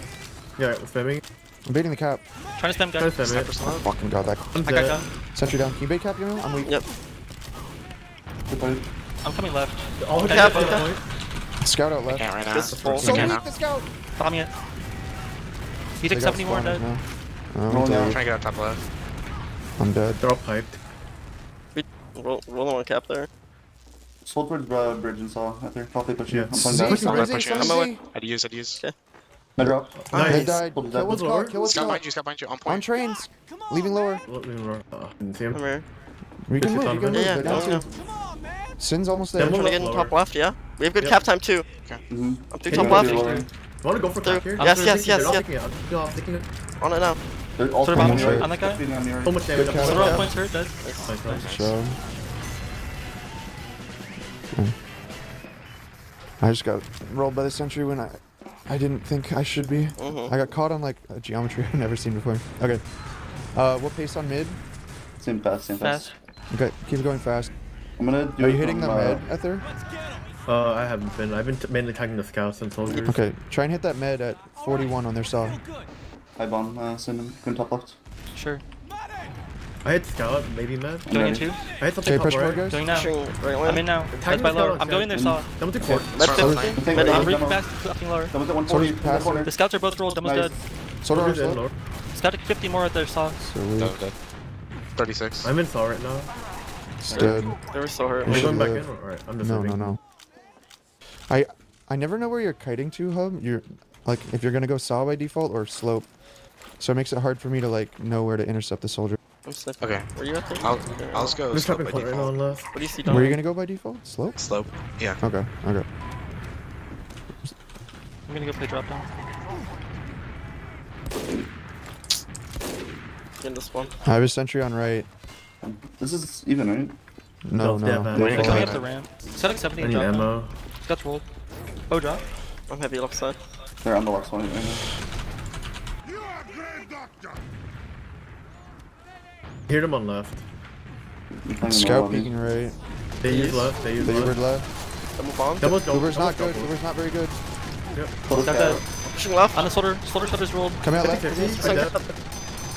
S6: Yeah, we're spamming.
S3: I'm baiting the cap.
S5: Trying to spam
S6: Try to
S5: guys.
S6: spam it.
S7: Sniper's.
S3: Fucking god, that
S6: I'm
S5: got
S6: dead.
S5: gun.
S3: sentry down. Can you bait cap, you know? I'm weak.
S4: Yep.
S1: Good fight.
S5: I'm coming left.
S6: All
S5: Okay,
S6: cap
S5: okay.
S6: the point.
S3: Scout out left.
S7: Can't right now.
S4: This is full.
S3: So weak, the scout.
S5: Bombing it. He
S3: They
S5: took
S3: got
S5: 70 more
S3: spawners
S5: dead.
S3: now. I'm
S1: Rolling
S3: dead.
S7: Trying to get up top left.
S3: I'm dead.
S6: They're all piped.
S4: Roll, rolling one cap there.
S1: Hold towards uh, bridge and saw. Out there. Probably push you.
S6: Yeah.
S1: I'm playing down.
S6: Pushing
S3: some
S6: right,
S3: Z,
S7: pushing
S3: some
S7: us.
S4: I'm
S3: Z.
S7: I'd use. I'd use.
S4: Okay.
S1: Med drop.
S3: They
S6: Nice.
S3: died. Kill
S1: down.
S3: what's caught. Kill what's
S7: Scout behind you. Scout behind you. On
S3: On trains.
S8: Come on,
S3: Leaving lower.
S6: Let me. Uh, didn't see him.
S4: Come here.
S3: We can move.
S6: it
S3: You
S6: down,
S3: can
S6: man.
S3: move.
S4: Yeah,
S3: They're
S4: yeah,
S3: Sin's almost
S6: Demo
S3: there.
S4: Trying to get in top left, yeah? We have good
S6: Yep.
S4: cap time too.
S1: Mm-hmm.
S4: I'm through
S6: Can
S4: top left.
S6: You want to go for cap here?
S4: Yes, yes, yes, yes.
S6: taking. I'm all it.
S4: On it now.
S1: They're all coming
S3: bomb
S1: on
S3: on
S5: that guy.
S1: Fifteen on
S6: So much damage.
S3: Good
S6: I'm
S3: cap.
S5: Throw
S3: Yeah.
S5: points hurt, dead.
S6: Nice, nice.
S3: I just got rolled by the sentry when I I didn't think I should be.
S4: Mhm.
S3: I got caught on like a geometry I've never seen before. Okay. Uh, what pace on mid?
S1: Same fast, same fast.
S5: Fast.
S3: Okay, keep going fast.
S1: I'm gonna do
S3: Are you hitting the
S1: from, uh,
S3: med, Ether?
S6: Uh, I haven't been. I've been t mainly tagging the scouts and soldiers.
S3: Okay, try and hit that med at 41 on their saw.
S1: High bomb, uh, send him. Going top left.
S5: Sure.
S6: I hit scout, maybe med.
S5: Going in
S1: Ready.
S5: two.
S6: I hit something
S3: Okay,
S6: top
S3: push
S6: right.
S3: forward, guys.
S5: Going now.
S4: Pushing right
S5: I'm in now.
S6: Tagging
S5: That's by lower. I'm going their
S6: scout.
S5: saw.
S6: Double to court.
S4: Med
S7: Start
S4: 50.
S7: lane.
S1: Take
S4: Med
S1: right,
S5: I'm
S4: 80.
S5: bringing
S1: demo.
S5: back fucking lower.
S1: Demo's at 140.
S3: Soldier's
S1: the
S3: passive.
S1: corner.
S5: The scouts are both rolled. Demo's
S1: Nice.
S5: dead.
S3: Soda
S6: Soldiers in
S3: slow.
S6: lower.
S5: 50 more at their saw.
S3: So weak.
S7: Dead, dead. 36.
S6: I'm in saw right now.
S3: It's dead.
S4: They were so hurt.
S6: Am I
S3: should
S6: going back in? Alright, I'm just
S3: No, no,
S6: leaving.
S3: no. I I never know where you're kiting to, Hub. You're like if you're gonna go saw by default or slope. So it makes it hard for me to like know where to intercept the soldier.
S4: I'm sniffing.
S7: Okay.
S4: Where you at there?
S7: I'll,
S4: Yeah.
S7: I'll just go
S6: I'm just
S7: slope by
S6: point right on left.
S4: What do you see
S3: Where are you gonna go by default? Slope?
S7: Slope. Yeah.
S3: Okay, okay.
S5: I'm gonna go play drop down.
S4: In this one.
S3: I have a sentry on right.
S1: This is even, right?
S3: No,
S6: No, uh,
S3: no.
S6: yeah, Wait,
S5: coming up the ramp. Static 70
S6: I
S5: and
S6: need
S5: drop
S6: ammo.
S5: Scouts rolled. Oh, drop.
S4: I'm heavy left side.
S1: They're on the left side right now.
S6: Hear them on left.
S1: I'm playing in
S3: Scout peeking right.
S6: They use left. They use
S3: The
S6: left.
S3: left.
S4: Double bomb.
S6: Double double.
S3: Uber's not
S6: double,
S3: good. Uber's not very good.
S1: Close
S5: Scout
S1: scout.
S5: dead.
S4: Pushing left.
S5: On the soldier. Soldier shutters rolled.
S3: Come out left.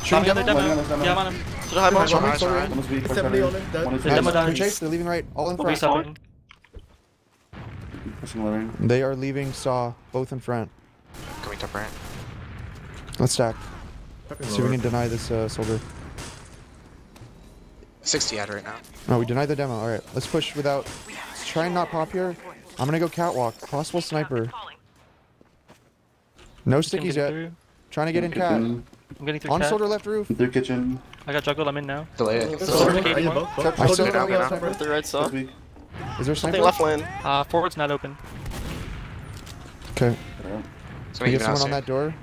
S3: Shooting
S5: on the
S3: demo.
S1: One on the
S5: demo.
S1: demo.
S5: Yeah, I'm on him.
S4: To the high bomb.
S7: Sorry,
S3: Alright,
S7: sorry.
S1: Demo's weak.
S6: 70 on it, dead.
S1: One is
S5: The demo down.
S3: Chase, they're leaving right. All in front.
S1: Pushing low range.
S3: They are leaving saw, both in front.
S7: Going top right.
S3: Let's stack. See if we can deny this uh, soldier.
S7: 60 ad right now.
S3: No, we denied the demo. All right, let's push without. Let's try and not pop here. I'm gonna go catwalk. Possible sniper. No stickies yet. Trying to get in cat.
S1: Kitchen.
S5: I'm getting through
S3: On
S5: cat.
S3: soldier left roof.
S1: Through kitchen.
S5: I got juggled. I'm in now.
S7: Delay it.
S4: So-
S6: Soldier,
S5: Soldier
S6: I both. both.
S3: I still
S6: Soldier,
S3: don't
S7: get out,
S6: left,
S7: get out.
S6: left.
S4: The right saw.
S3: Is there
S4: Something
S3: sniper?
S4: left lane.
S5: Uh, forward's not open.
S3: Okay.
S1: Yeah.
S7: It's
S3: We
S7: gonna
S3: get
S7: even out
S3: someone on that
S7: soon.
S3: door.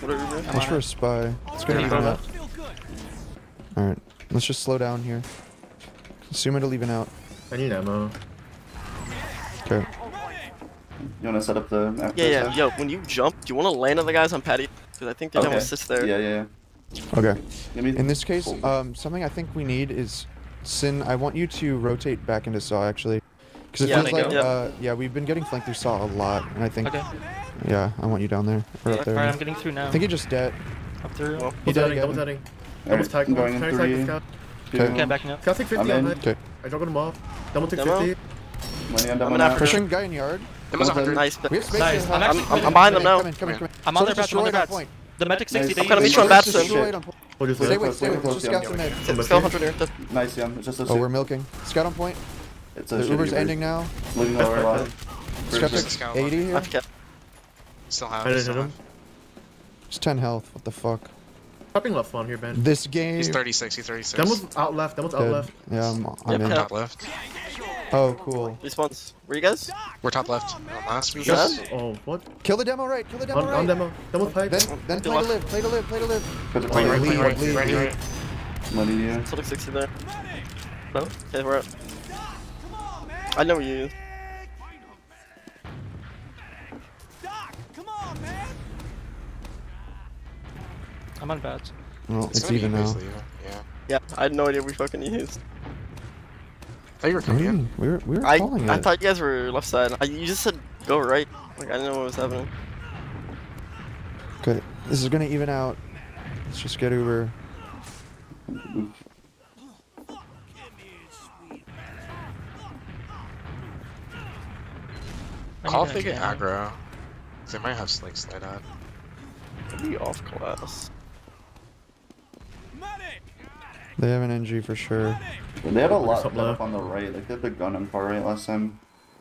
S4: What are you doing?
S3: Watch for a spy. It's gonna
S5: Yeah.
S3: even out. All right. Let's just slow down here. Assume it'll even out.
S6: I need ammo.
S3: Okay.
S1: You wanna set up the
S4: Yeah, yeah. Yo, when you jump, do you want to land on the guys on Patty? Because I think they
S1: Okay.
S4: don't assist there.
S1: Yeah, yeah, yeah.
S3: Okay. In this case, um, something I think we need is Sin. I want you to rotate back into Saw actually, because it
S4: Yeah,
S3: feels like uh, yeah, we've been getting flanked through Saw a lot, and I think
S5: Okay.
S3: yeah, I want you down there or up there. Alright.
S5: I'm getting through now.
S3: I think he just dead.
S5: Up through.
S4: Well,
S3: He
S6: Double
S3: died
S6: double
S3: again.
S6: tatting. Double
S1: Alright,
S6: tag,
S1: I'm going in
S6: trying to tag the
S1: three,
S3: Okay.
S5: Okay, I'm backing up.
S6: Scout take 50
S1: I'm
S6: on
S1: in.
S3: Okay.
S6: I juggled him off. Double took
S4: Demo?
S6: 50.
S1: Money on demo
S4: I'm in
S1: now.
S3: Pushing guy in yard.
S7: Demo's
S1: Well
S7: 100.
S4: Nice.
S3: We have space.
S5: Nice.
S3: Uh,
S5: I'm
S3: Come
S5: actually-
S4: I'm- I'm behind them now.
S3: Come in, come in, come in.
S5: I'm on their
S3: Soldier's
S5: bats. I'm on their bats.
S3: point.
S5: The medic 60.
S1: Nice.
S5: They
S4: I'm gonna meet you on
S3: Soldier's
S4: bats soon.
S3: destroyed on point.
S6: We'll just
S3: Stay
S6: live.
S3: with, stay with. Just
S1: yeah.
S3: scouts in mid.
S6: I'm
S4: Let's go
S6: with
S4: 100 here.
S1: Nice, yeah. Just
S3: Oh, we're milking. Scout on point.
S1: It's a
S3: The Uber's
S1: bird.
S3: ending now.
S1: Living lower alive.
S3: Scout
S7: Just
S3: 80 here.
S4: Left cap.
S7: Still have.
S6: I didn't
S7: still
S6: hit him.
S7: have.
S3: It's 10 health. What the fuck?
S6: Popping left one here, Ben.
S3: This game.
S7: He's 36. He's 36.
S6: Demo's out left. Demo's out left.
S3: Yeah, I'm, I'm
S4: Yep,
S3: in.
S4: yep.
S7: Top left.
S3: Oh, cool.
S4: Response. Where you guys?
S7: We're top left. Oh, on last. We
S4: Yes.
S7: just.
S6: Oh, what?
S3: Kill the demo right. Kill the demo
S6: On,
S3: right.
S6: on demo. Demo's pipe.
S3: Then, then
S4: Kill
S3: play to live. Play to live. Play to live.
S1: Put the
S7: Right,
S1: plane
S7: right,
S3: lead,
S7: right,
S3: lead,
S7: right,
S3: lead.
S7: right.
S1: Money, yeah.
S4: Soldier 60 there. No? Okay, we're up. I know you.
S8: Come on, man.
S5: I'm on bats.
S3: Well, it's
S7: gonna
S3: even now.
S7: Yeah.
S4: Yeah, I had no idea we fucking used.
S7: Oh, I thought you were coming in.
S3: We were, we were
S4: I
S3: calling
S4: I
S3: it.
S4: thought you guys were left side. I, you just said go right. Like I didn't know what was happening.
S3: Okay, this is gonna even out. Let's just get Uber.
S5: I
S7: Call if they get aggro. They might have Slink Slide on.
S4: Be off class.
S8: Medic.
S3: They have an NG for sure.
S1: They had a lot
S6: Something
S1: set
S6: left.
S1: up on the right. Like they had the gun on far right last time.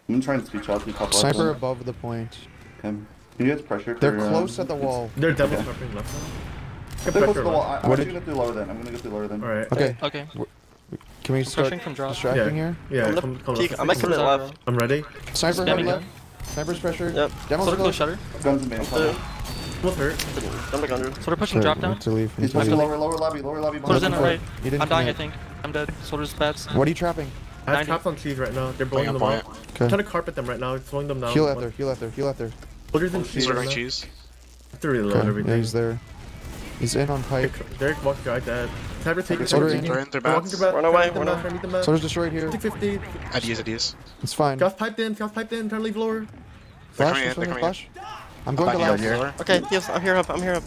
S1: I'm gonna try and speech out to top left.
S3: Sniper
S1: one.
S3: above the point.
S1: Okay. Can you guys pressure?
S3: They're
S1: for, uh,
S3: close at the wall.
S6: They're Demo's
S1: Okay.
S6: sniping left now.
S1: They're close to the wall. I, I'm
S3: What did-
S1: gonna go through lower then. I'm gonna go through lower then.
S6: Alright.
S3: Okay,
S5: Okay.
S3: can we start
S5: Pushing from drop.
S3: distracting
S6: Yeah.
S3: here?
S6: Yeah,
S4: I'm
S6: come, come
S4: peek.
S6: left.
S4: I'm actually
S5: Soldier's
S4: left.
S5: aggro.
S6: I'm ready.
S3: Sniper
S5: Spamming
S3: head left. Sniper's pressure.
S4: Yep.
S3: Demo's close.
S5: close shutter.
S1: Guns in main.
S4: Two.
S6: Almost hurt.
S4: Jump like under.
S5: Soldier pushing drop down.
S3: To leave.
S1: He's pushing lower, lower lobby, lower lobby.
S5: Soldier's in the
S1: the
S5: right. I'm dying, I think. I'm dead. Soldier's bats.
S3: What are you trapping?
S6: I have
S5: 90.
S6: traps on trees right now. They're blowing them up.
S7: point.
S6: I'm trying to carpet them right now. Slowing them down.
S3: Heal Ether. Heal Ether. Heal Ether.
S6: Soldier's in
S1: Oh,
S6: cheese.
S1: cheese.
S7: He's
S6: right
S7: running
S6: Have to reload
S3: Okay,
S6: everything.
S3: yeah, he's there. He's in on pipe.
S6: Derek walking guy dead. Cyber taking
S3: Soldier in.
S7: They're in, they're
S6: They're walking
S7: bats.
S4: Run away,
S6: to meet them
S4: run away.
S6: trying to meet them back.
S3: Soldier's destroyed here.
S6: 50 50.
S7: Ideas, ideas.
S3: It's fine.
S6: Scout's piped in. Scout's piped in. Trying to leave lower.
S3: Flash,
S7: coming in, they're coming
S3: flash. I'm going to
S7: Ideas,
S3: left.
S7: lower.
S4: Okay, yes, I'm here up. I'm here up.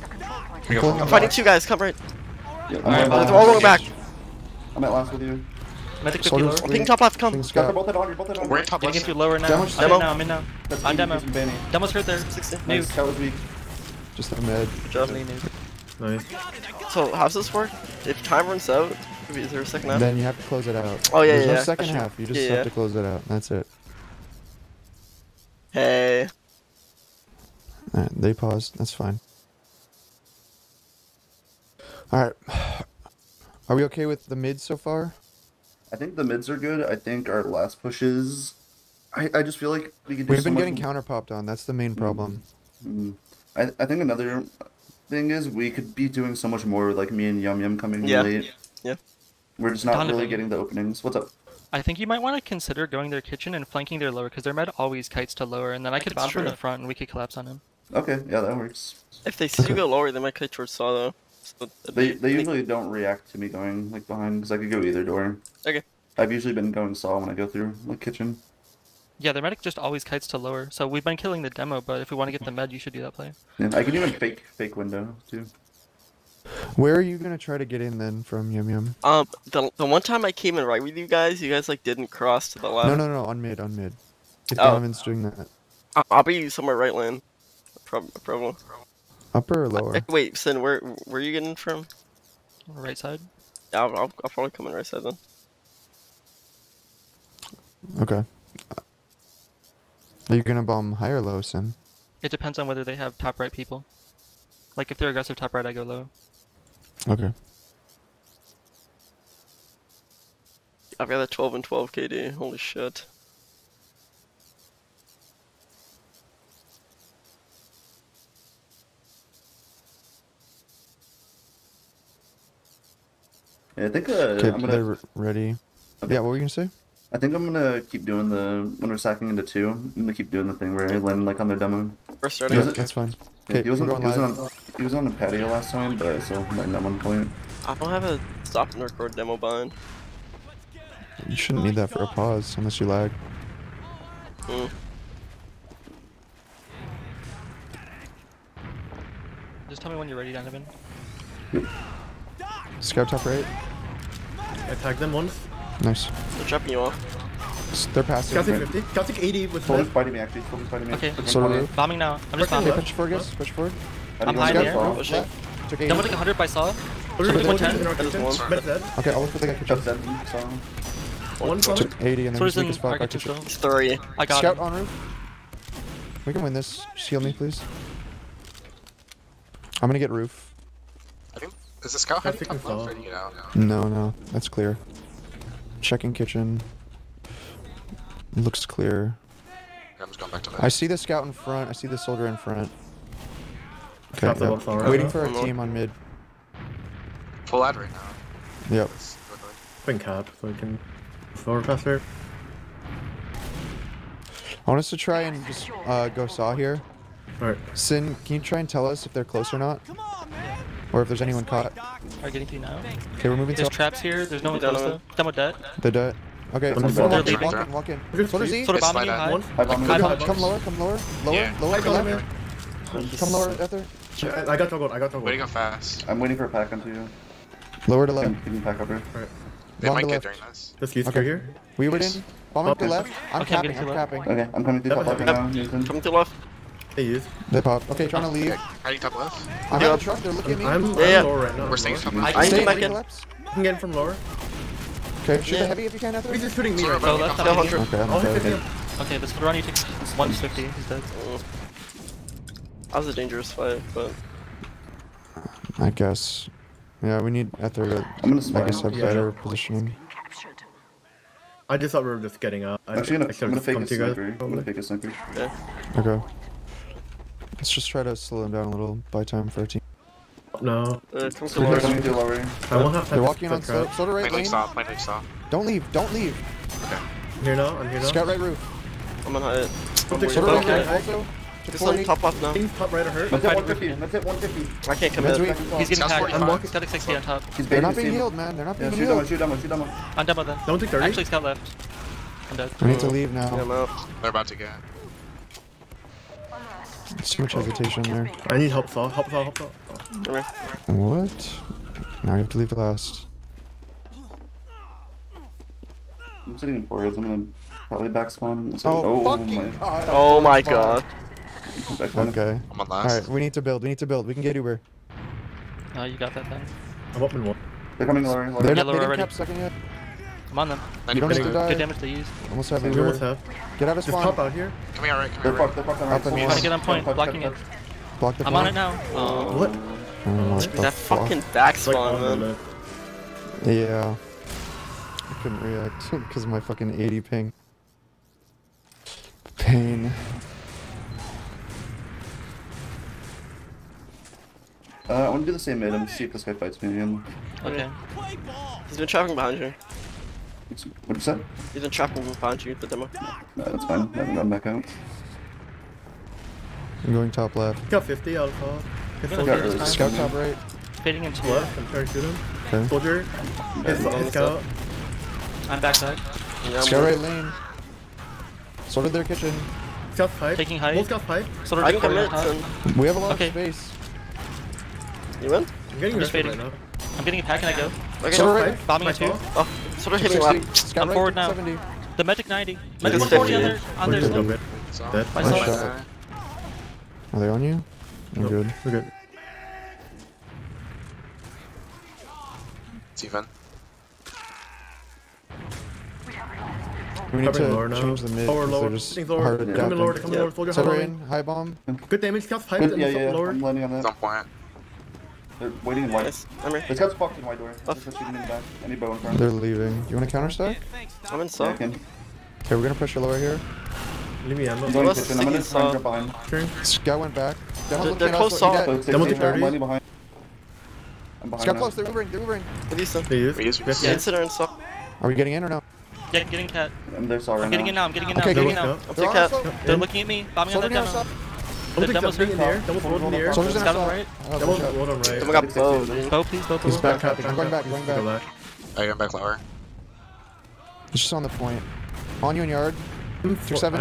S7: We go
S3: Pulling
S7: for
S3: them
S4: Fighting two guys. Come right.
S1: Yeah, I'm,
S5: Alright,
S1: at
S5: well,
S1: last.
S4: They're all going back.
S1: I'm at last with you.
S5: Medic 50
S3: Soldiers
S5: lower.
S4: I'm picking top left. Come.
S3: Ping
S1: they're both at on, you're both at on.
S7: We're in top
S5: Getting
S7: left.
S5: into lower now.
S3: Demo-
S5: I'm
S4: demo.
S5: in now. I'm in now.
S1: That's
S5: I'm demo. Demo's hurt there.
S4: 60.
S1: Nice, Scout was weak.
S3: Just a med.
S4: Good job.
S5: Really.
S6: Nice.
S4: So how's this work? If time runs out, is there a second half?
S3: Then you have to close it out.
S4: Oh, yeah,
S3: There's
S4: yeah,
S3: no
S4: yeah.
S3: second half. You just
S4: Yeah,
S3: have
S4: yeah.
S3: to close it out. That's it.
S4: Hey.
S3: Alright, they paused. That's fine. Alright. Are we okay with the mids so far?
S1: I think the mids are good. I think our last pushes. I, I just feel like we could do
S3: We've
S1: so
S3: been getting
S1: m-
S3: counter popped on. That's the main problem.
S1: Mm. I, I think another thing is we could be doing so much more with like me and Yum Yum coming in
S4: Yeah.
S1: late.
S4: Yeah.
S1: We're just not
S5: Donovan.
S1: really getting the openings. What's up?
S5: I think you might want to consider going their kitchen and flanking their lower because their med always kites to lower, and then I could
S4: That's
S5: bounce from the front and we could collapse on him.
S1: Okay, yeah, that works.
S4: If they see you go lower, they might kite towards saw though. So
S1: They they usually don't react to me going like behind because I could go either door.
S4: Okay.
S1: I've usually been going saw when I go through the kitchen.
S5: Yeah, the medic just always kites to lower, so we've been killing the demo, but if we want to get the med, you should do that play.
S1: Yeah, I can even fake fake window too.
S3: Where are you gonna try to get in then from Yum Yum?
S4: Um, the the one time I came in right with you guys, you guys like didn't cross to the left.
S3: No, no, no, on mid, on mid. If
S4: Oh.
S3: Donovan's doing that.
S4: I- I'll be somewhere right lane. Prob- problem.
S3: Upper or lower?
S4: Wait, Sin, where where are you getting from?
S5: Right side.
S4: Yeah, I'll, I'll, I'll probably come in right side then.
S3: Okay. Are you gonna bomb high or low, Sin?
S5: It depends on whether they have top right people. Like if they're aggressive top right, I go low.
S3: Okay.
S4: I've got a 12 and 12 KD. Holy shit.
S1: Yeah, I think uh,
S3: Okay,
S1: I'm gonna
S3: they're ready.
S1: Okay.
S3: Yeah, what were you gonna say?
S1: I think I'm gonna keep doing the when we're sacking into two. I'm gonna keep doing the thing where I land like on their demo.
S4: We're starting.
S3: Yeah,
S1: it-
S3: that's fine.
S1: Yeah,
S3: Okay,
S1: he wasn't. He was on. He was on the patio last time, but I still landed at one point.
S4: I don't have a stop and record demo bind.
S3: You shouldn't need that for a pause unless you lag.
S4: Mm.
S5: Just tell me when you're ready, Donovan.
S3: Scout top right.
S6: I tagged them once.
S3: Nice. Oh.
S4: They're dropping you off.
S3: They're passive.
S6: Scout's
S3: Okay,
S6: like 50. Scout's like 80 with
S1: Fully's
S6: med.
S1: fighting me actually. Fully's fighting me.
S5: Okay.
S1: Took one
S3: So
S1: corner.
S3: do-
S5: Bombing now. I'm just
S6: Working
S5: bombing.
S6: left.
S3: push forward, guys. Push forward.
S1: How do
S5: I'm
S1: you
S5: high
S1: guys
S5: there.
S1: fall?
S4: Pushing.
S3: Took eight.
S5: Demo took 100 by saw.
S6: Soldier
S3: Soldier
S6: took
S3: ten.
S6: 110 in our
S4: That is
S6: kitchen.
S4: one.
S6: Med's dead.
S3: Okay, I'll look for the guy
S1: Just
S3: kitchen.
S1: dead. So
S6: One soldier.
S3: Took 80 and then
S5: Soldier's
S3: just weak
S5: in
S3: as fuck. Our
S5: architect
S3: kitchen.
S4: three.
S5: I got
S3: Scout
S5: him.
S3: on roof. We can win this. Just heal me, please. I'm gonna get roof.
S7: I think is the scout hiding
S6: taking
S7: top left
S6: fall.
S7: or do you know?
S3: No, no, that's clear. Checking kitchen. Looks clear.
S7: I'm just going back to
S3: I see the scout in front. I see the soldier in front. Okay, yep.
S6: above right
S3: Waiting
S6: now.
S3: for our team on mid.
S7: Full ad right now.
S3: Yep.
S7: Let's go ahead.
S6: Bring cap so we can forward faster.
S3: I want us to try and just uh, go saw here.
S6: Alright.
S3: Sin, can you try and tell us if they're close or not? Or if there's anyone caught?
S5: Are getting to you now.
S3: Okay, we're moving
S5: There's
S3: to
S5: traps here. There's no one close
S4: Donovan.
S5: though. Demo dead.
S3: the dead. Okay,
S6: I'm
S3: walk,
S5: They're
S3: in, walk in, walk in.
S6: There's
S3: Soldier. Z,
S5: Sort of bombing you high.
S6: One.
S1: High bomb.
S5: High
S6: High
S5: bomb.
S3: come lower, come lower, lower,
S7: Yeah.
S3: lower,
S6: I
S3: to
S6: got
S3: left.
S6: him
S3: Come lower, Ether.
S6: I I got toggled. I got toggled.
S7: Waiting up fast.
S1: I'm waiting for a pack onto you.
S3: Lower to left.
S1: I'm keeping pack over.
S7: They
S3: Long
S7: might
S3: to
S7: get
S3: left.
S7: during this.
S6: This use
S3: Okay.
S6: here.
S3: We were in. Bombing to left. I'm
S5: Okay,
S3: capping, I'm capping.
S1: Okay, I'm coming through top left right now.
S4: Coming to left.
S6: They use.
S3: They pop. Okay, trying to leave.
S7: Hiding top left.
S3: I'm
S4: Yeah.
S3: at the truck, they're looking at me.
S6: I'm,
S4: Yeah, yeah.
S6: I'm lower right now.
S7: We're staying top
S6: I
S7: left.
S4: I
S3: Stay
S4: can back in.
S3: collapse.
S6: can get it from lower.
S3: Okay, shoot
S4: Yeah.
S3: the heavy if you can, Ether.
S6: He's just shooting me
S7: Sorry,
S6: right
S7: bro.
S6: now.
S5: Go left.
S4: Kill
S5: I'm
S4: Hunter.
S3: Okay, I'm
S6: I'll
S3: okay.
S6: 50.
S5: Okay, this run you takes 150. He's dead.
S4: That was a dangerous fight, but
S3: I guess. Yeah, we need Ether to,
S1: I'm gonna
S3: I guess, have
S6: Yeah.
S3: better positioning.
S6: I just thought we were just getting up. I,
S1: Actually, I'm
S6: I
S1: gonna,
S6: should've
S1: I'm gonna fake a
S6: to you
S1: sniper. I'm gonna fake a sniper. Yeah.
S3: Okay. Let's just try to slow them down a little, buy time for our team.
S6: No,
S4: uh, come to
S3: They're
S1: We're
S4: lower.
S1: coming through lower.
S6: I won't have time
S3: They're
S6: to
S3: walking on
S6: set
S3: slow,
S6: trap.
S3: right
S7: Plain
S3: lane.
S7: leaf saw. Plain leaf saw.
S3: Don't leave, don't leave.
S6: I'm here now. I'm here now.
S3: Scout right roof.
S4: I'm on high.
S6: Don't take
S3: Slow
S6: Okay.
S3: right lane also.
S4: He's on top left now.
S6: Ping top right of her.
S1: Let's hit 150.
S5: with
S1: Let's 150.
S4: I can't commit.
S5: He's getting
S7: Scout's
S5: hacked.
S7: 45.
S5: He's got a 60 on top.
S1: He's
S3: They're not being healed, man. They're not
S1: Yeah,
S3: being
S1: shoot demo,
S3: healed.
S1: shoot demo, shoot demo.
S5: On demo then.
S6: Don't take 30.
S5: Actually, scout left. I'm dead.
S3: We need to leave
S4: Yeah, I'm
S3: now.
S4: out.
S7: They're about to get.
S3: There's too much hesitation there.
S6: I need help saw. Help saw. Help saw.
S4: Come here.
S3: What? Now you have to leave the last.
S1: I'm sitting in foreheads. I'm gonna probably back spawn.
S3: Oh,
S1: oh
S3: my. god.
S4: Oh my god.
S3: Okay.
S7: I'm on
S3: All
S7: last.
S3: right, we need to build. We need to build. We can get Uber.
S5: Oh, you got that then.
S6: I'm up in one.
S1: They're coming lower. lower.
S3: They're
S5: Yeah,
S3: not,
S5: lower
S3: they didn't
S5: already.
S3: cap second yet.
S5: I'm on them.
S3: You don't need to
S6: Good
S3: die.
S5: Good damage to use.
S3: Almost have
S6: We almost have.
S3: Get out of
S6: Just pop
S3: spawn.
S6: out here.
S7: Come here, right? Come
S1: They're
S7: here, right?
S1: fucked. They're fucked. I'm
S3: Up and
S1: right.
S5: Trying to get on point,
S1: Cut, cut,
S5: blocking
S1: cut,
S5: it.
S3: Block the
S5: I'm on it now. Oh.
S6: What?
S3: Oh, what
S4: That
S3: fuck?
S4: fucking back
S6: It's like
S4: spawn, man.
S3: Yeah. I couldn't react because of my fucking 80 ping. Pain.
S1: Uh, I want to do the same mid and see if this guy fights me again.
S5: Okay.
S4: He's been trapping behind you.
S1: What'd you say?
S4: He's been trapping behind you, the demo.
S1: No, that's fine. I haven't gone back out.
S3: I'm going top left.
S6: Got 50 out of saw. Hit
S5: Gonna
S6: soldier.
S5: fade this time.
S3: Scout top right.
S5: Fading into
S6: Left. I'm trying to shoot him.
S3: Okay.
S6: Soldier. Hit,
S4: Yeah,
S6: hit scout.
S5: I'm backside.
S4: Yeah,
S3: Scout right lane. Sorted their kitchen.
S6: Scout pipe.
S5: Taking height.
S6: Both scout pipe.
S5: Sort
S4: I
S5: of
S4: commit and
S3: We have a lot
S5: Okay.
S3: of space.
S4: you win?
S6: I'm getting
S5: I'm just
S6: arrested right
S5: fading.
S6: now.
S5: I'm getting a pack and I go.
S4: Okay.
S3: Sorry.
S6: Scout pipe.
S5: Bombing
S6: My
S5: at two.
S4: Oh, sort of hitting
S3: 60.
S4: left.
S3: Scout
S5: I'm
S3: right,
S5: forward now.
S3: 70.
S5: The medic 90.
S4: It
S5: Medic
S4: is
S5: 140 on
S4: 50.
S5: their, on their
S6: We're
S5: slope.
S6: good.
S7: So,
S6: Dead.
S5: I
S3: Nice
S5: saw
S3: shot.
S5: it.
S3: Are they on you? I'm
S6: Nope.
S3: good.
S6: We're good.
S7: It's even.
S3: We need
S6: Coming lower
S3: to
S6: now.
S3: change the mid
S6: Lower,
S3: because
S6: lower.
S3: they're just
S6: Things lower.
S3: hard
S6: Coming
S3: adapting.
S6: lower. Coming
S1: Yeah.
S6: lower. Soldier.
S3: Center
S6: hard
S3: in, high bomb.
S6: Good damage. Scout pipe. And
S1: yeah,
S6: the
S1: yeah,
S6: lower.
S1: I'm landing on
S7: It's
S1: that.
S7: on point.
S1: They're waiting in white.
S4: Nice. I'm here.
S1: This guy's fucked in white door. Oh.
S4: Left.
S1: Just shooting in the back. Any bow in front.
S3: They're leaving. You want to counter stack?
S4: I'm in
S1: Yeah, I
S4: saw.
S1: can.
S3: Okay, we're gonna push your lower here.
S6: Leave me ammo.
S1: I'm going
S4: What's
S1: kitchen. I'm gonna try and jump behind.
S6: Turn.
S3: Scout went back.
S4: They're- they're
S3: at us,
S4: close
S3: he
S4: saw.
S3: dead.
S6: Demo
S1: 16,
S6: to
S1: I'm
S6: 30.
S1: behind. I'm behind
S3: Scout
S1: now.
S3: close, they're Ubering, they're Ubering.
S4: What is
S6: They use.
S7: We use- we use-
S4: Yeah, consider in saw.
S3: Are we getting in or no?
S5: Yeah, getting cat.
S1: I'm there, sorry.
S5: I'm getting in now. I'm getting in now.
S3: Okay,
S5: I'm getting in now.
S4: I'm
S3: They're
S4: taking cat.
S5: They're looking at me. Bombing on
S3: Soldier
S5: that
S3: near
S5: demo.
S3: Us up.
S6: Double
S5: The
S6: take
S5: demo's
S6: something in the air. Double
S1: Hold on,
S6: hold in the
S1: hold
S6: air.
S1: on.
S3: Soldier's in our
S5: Scout on
S3: side.
S5: right.
S6: Double
S3: good shot.
S6: hold on right.
S4: Demo got bow, dude.
S5: Bow, please. Bow,
S3: He's
S5: please.
S3: back,
S6: Back,
S3: back,
S6: back,
S3: going
S6: back,
S3: back, going back.
S6: back.
S7: I got back lower.
S3: He's just on the point. On you in yard.
S6: I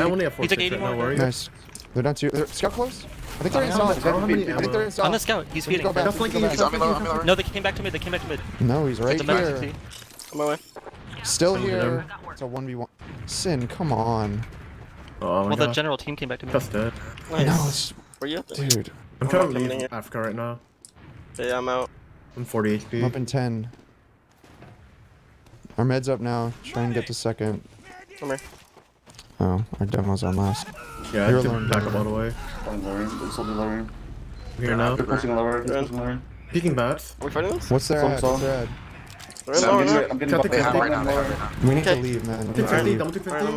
S6: only have four
S5: He took 80
S6: right now,
S5: more.
S3: Nice. They're done too. They're, scout close? I think they're in
S6: I don't
S3: south.
S6: know how many
S3: I think they're in
S6: ammo.
S5: On the scout. He's feeding.
S3: to go back.
S6: Just
S3: we
S6: like
S3: need to
S6: you.
S3: go back.
S7: on me lower, on.
S5: No, they came back to mid. They came back to mid.
S3: No, he's right
S5: It's
S3: here.
S5: CT.
S4: On my.
S3: Still
S6: Someone
S3: here. It's a 1v1. Sin, come on.
S6: Oh my
S5: Well, the general team came back to mid.
S6: Just dead.
S3: No,
S4: Nice.
S3: it's,
S4: Where you?
S3: dude.
S6: I'm trying
S4: not
S6: to
S4: coming
S6: leave
S4: in.
S6: Africa right now.
S4: Yeah, I'm out.
S6: I'm 40
S3: I'm
S6: HP.
S3: up in 10. Our med's up now. Try and get to second.
S4: Come here.
S3: Oh, our demo's on last.
S6: Yeah,
S3: You're
S6: I took
S3: alone,
S6: back up all the way.
S1: Flying lower. They're soldier lower.
S6: I'm here now.
S1: They're pushing lower. They're pushing lower.
S6: Peeking bats.
S4: Are we fighting this?
S3: What's their
S1: Some
S3: ad? What's their ad?
S4: They're in
S1: I'm
S4: lower
S1: getting,
S4: now.
S1: I'm getting
S6: the
S7: They right now. They have right now.
S3: We need to leave, man. We
S6: Take
S3: need to
S6: 50,
S3: leave.
S6: double take 50.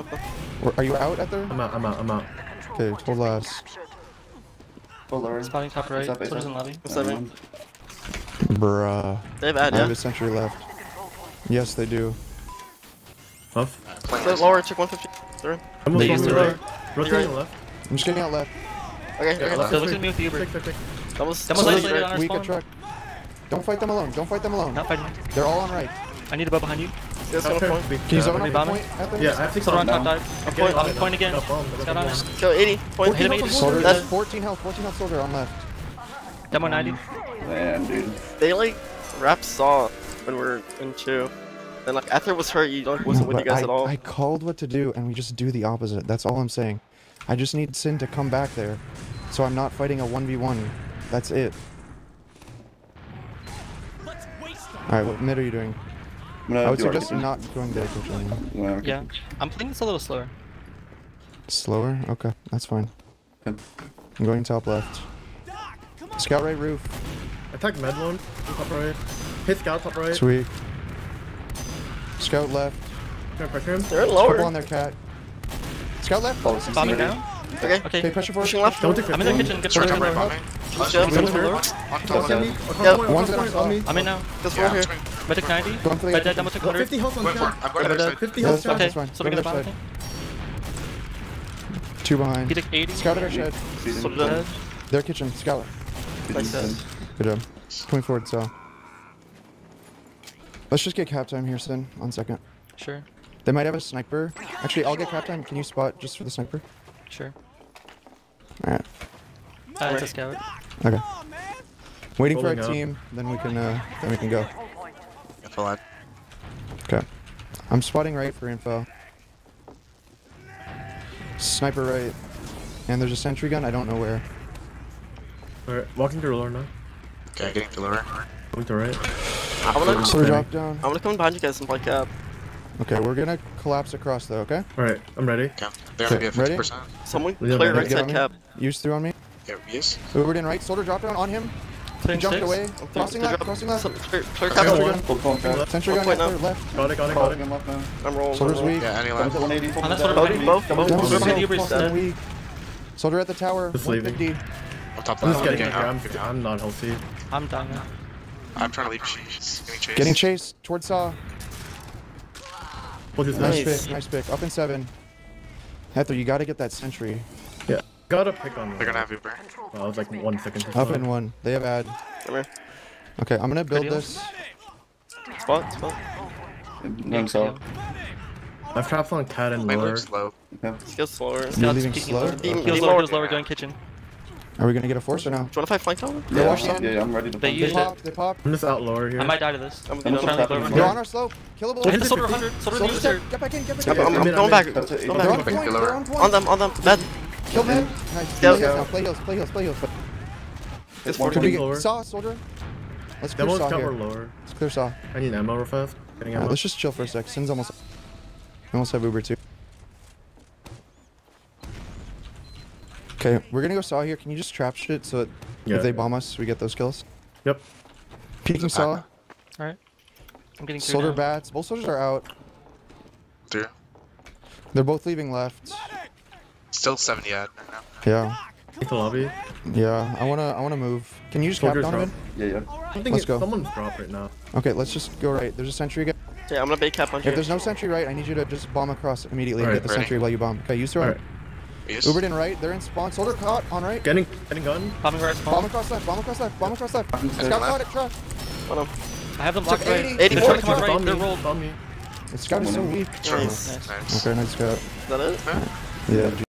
S4: up.
S3: Are you out at there?
S6: I'm out, I'm out, I'm out.
S3: Okay, hold last.
S1: Go lower.
S5: Spotting top right.
S1: It's up, it's
S5: Soldier's in lobby.
S4: I'm seven.
S3: Bruh.
S4: They have ad,
S3: I have a sentry left. Yes, they do.
S6: Huff.
S7: Playing
S4: lower, check 150. They're in.
S6: I'm
S5: They used to
S6: the
S5: right.
S6: right. Left.
S3: I'm just getting out left.
S4: Okay, okay.
S6: left.
S5: They're looking at me with the Uber.
S4: Was
S5: on our
S3: Weak
S5: spawn.
S3: truck. Don't fight them alone. Don't fight them alone.
S5: Not fighting.
S3: They're all on right.
S5: I need a bow behind you.
S4: Yes, on
S6: Okay,
S4: point.
S6: big-
S3: Can you
S6: yeah,
S3: zone
S6: I
S3: up
S6: need-
S3: the
S5: bombing?
S3: point at them?
S6: Yeah, I have six
S5: Soldier on top
S1: now.
S5: dive.
S4: I'm
S5: Point,
S4: point.
S5: on point again.
S6: Got bomb, got
S5: Scout
S6: bomb.
S5: on it.
S4: Kill 80. Point.
S5: Hit him 80.
S3: Soldier,
S4: That's-
S3: that's 14 health. 14 health soldier on left.
S5: Demo 90.
S1: Man, dude.
S4: They like wrap saw when we're in two. And like after it was hurt, you like wasn't with you
S3: But
S4: guys
S3: I,
S4: at all.
S3: I called what to do, and we just do the opposite. That's all I'm saying. I just need Sin to come back there, so I'm not fighting a 1v1. That's it.
S8: Let's waste them.
S3: All right, what mid are you doing?
S1: I'm
S3: I would
S1: do
S3: suggest
S1: RTP.
S3: not going there, kitchen.
S1: Yeah, okay.
S5: Yeah. I'm playing this a little slower.
S3: Slower? Okay, that's fine.
S1: Good.
S3: I'm going top left. Scout right roof.
S6: Attack med one. Top right. Hit scout top right.
S3: Sweet. Scout left.
S6: Can I pressure him?
S4: They're in
S3: Couple on their cat. Scout left.
S1: Oh, it's
S5: Bombing
S1: ready.
S5: Now.
S4: Okay.
S3: Okay,
S5: Okay.
S3: pressure forward.
S4: Pushing left.
S6: Don't take
S5: I'm in their
S6: 50.
S5: kitchen. Good
S7: Short
S5: for
S7: term right
S5: them.
S7: bombing.
S4: Let's
S5: Good for.
S7: On top
S6: send me.
S7: left.
S6: Across
S4: Yeah.
S6: the point,
S3: One's
S6: across the
S3: in
S6: point,
S3: our
S6: on me.
S5: I'm in now.
S4: Just
S7: Yeah,
S4: roll here.
S5: Medic 90.
S3: Going for the
S5: Red
S3: edge.
S5: dead. Demo took
S6: Got
S5: 100.
S6: 50 health on
S7: Wait for I'm going to
S3: Red
S7: this side.
S6: 50
S3: Yeah,
S6: health
S3: that's fine,
S6: scout.
S5: Okay. So we
S3: to
S5: got a bomb.
S3: Two behind.
S5: He took 80.
S3: Scout at our shed.
S1: Feeding
S4: dead.
S3: Their kitchen. Scout.
S5: Nice.
S1: them.
S3: Good job. Coming forward, so. Let's just get cap time here, Sin. On second.
S5: Sure,
S3: They might have a sniper. Actually, I'll get cap time. Can you spot just for the sniper?
S5: Sure.
S3: Alright.
S5: Uh, it's a scout.
S3: Okay. Waiting for our
S6: up.
S3: team, then we can uh then we can go.
S7: Info line.
S3: Okay. I'm spotting right for info. Sniper right. And there's a sentry gun, I don't know where.
S6: Alright, walking to lower now.
S7: Okay, getting to lower.
S6: Going to right.
S4: I wanna,
S3: So drop down.
S4: I wanna come behind you guys and play cap.
S3: Okay, we're gonna collapse across though, okay?
S6: Alright, I'm ready.
S7: Okay. They're gonna be at
S3: Ready?
S7: 50%.
S4: Someone clear
S6: man.
S4: right side
S3: me.
S4: cap.
S3: Use through on me.
S7: Yeah, yes.
S3: Ubered in right, soldier drop down on him. He jumped
S5: six.
S3: away.
S4: Clear-
S3: Crossing left, crossing left.
S4: Some- Clear, clear cap
S6: hold
S4: one.
S6: on.
S1: Full contact.
S3: Sentry gun
S4: point
S3: left,
S4: now.
S6: Got it, got it, got it.
S1: left now.
S4: I'm rolling.
S3: Soldier's weak.
S7: Yeah, any left.
S1: 180.
S5: Oh, that's what I'm
S4: Both, both, both.
S3: Double.
S5: Soldier
S3: so
S5: behind Uber's
S3: fucking
S5: dead.
S3: weak. Soldier at the tower.
S6: Just leaving.
S3: 150.
S7: Up top
S6: I'm just getting
S7: Getting
S6: here. I'm, I'm not healthy.
S5: I'm down now.
S7: I'm trying to leave cheese. Getting chased.
S3: Getting chased towards saw.
S6: Hold his
S3: Nice
S4: Nice.
S3: pick, nice pick. Up in seven. Heather, you gotta get that sentry.
S6: Yeah. Got a pick on
S7: They're gonna have Uber.
S6: Well, I was like one second.
S3: Up
S6: stop.
S3: in one. They have ad.
S4: Come here.
S3: Okay, I'm gonna build this.
S4: Spot, spot.
S1: I'm sorry.
S6: I've trapped on cat and
S7: Lane
S6: lower.
S7: looks low.
S4: Let's go slower.
S3: You're
S5: Scout's
S3: leaving
S5: peeking
S3: slow?
S5: lower.
S4: Team-
S5: Heals
S4: team
S5: lower,
S4: more.
S5: heals lower, going kitchen.
S3: Are we gonna get a force or no?
S4: Do you wanna fight flank tower?
S3: Yeah,
S1: Yeah,
S3: watch
S1: yeah, yeah, I'm ready to
S5: They
S1: fight.
S5: Used it.
S3: pop, they pop.
S6: I'm just out lower here.
S5: I might die to this.
S4: I'm,
S1: I'm
S5: trying to lower
S3: They're on our slope. Killable.
S5: Hit the soldier 100. Soldier
S3: Soldier
S5: user.
S3: Get back in, get back
S4: I'm,
S3: in.
S4: I'm,
S6: I'm
S4: I'm
S6: in,
S4: going
S6: I'm
S4: back.
S6: in.
S1: That's it.
S4: Going
S3: They're on
S4: back.
S7: Back
S3: point, they're
S7: lower.
S3: on point.
S4: On them, on them. Bed.
S3: Kill them. Nice. Play heals now, play heals, play heals, play heals.
S4: It's
S1: One
S3: Could we
S6: lower.
S3: get saw, soldier? Let's clear
S6: Demo's
S3: saw here.
S6: lower.
S3: Let's clear saw.
S6: I need ammo real fast. Getting
S3: let's just chill for a sec. Sin's almost. We almost have Uber too. Okay, we're gonna go saw here. Can you just trap shit so that
S6: Yeah.
S3: if they bomb us, we get those kills?
S6: Yep.
S3: Peeking saw.
S5: Alright. I'm getting
S3: Soldier
S5: now.
S3: bats. Both soldiers are out.
S7: Through.
S3: They're both leaving left.
S7: Still 70 ad right now.
S3: Yeah.
S6: Take the lobby.
S3: Yeah. I wanna. I wanna move. Can you just cap
S6: Soldiers
S3: Donovan?
S1: Yeah, yeah.
S6: I think
S3: Let's
S6: it-
S3: go.
S6: someone's dropped right now.
S3: Okay, let's just go right. There's a sentry again.
S4: Yeah, I'm gonna bait cap on
S3: If
S4: you.
S3: there's no sentry right, I need you to just bomb across immediately and get the
S7: ready.
S3: sentry while you bomb. Okay, use throw.
S6: Alright.
S7: Yes.
S3: Ubered in right. They're in spawn. Soldier caught on right.
S6: Getting, getting gun.
S5: Bombing right
S3: Bomb
S5: spawn.
S3: across left. Bomb across left. Bomb across left.
S1: Fucking
S3: Scout
S7: left.
S3: caught it. Trap.
S4: On them.
S5: I have them blocked
S3: Took
S5: right.
S3: 80.
S4: 80
S5: They're
S4: more.
S5: to come right. They're rolled.
S6: On me.
S3: The scout is so weak.
S4: Nice.
S7: Nice.
S3: Okay, nice scout.
S4: Is that it?
S3: Yeah.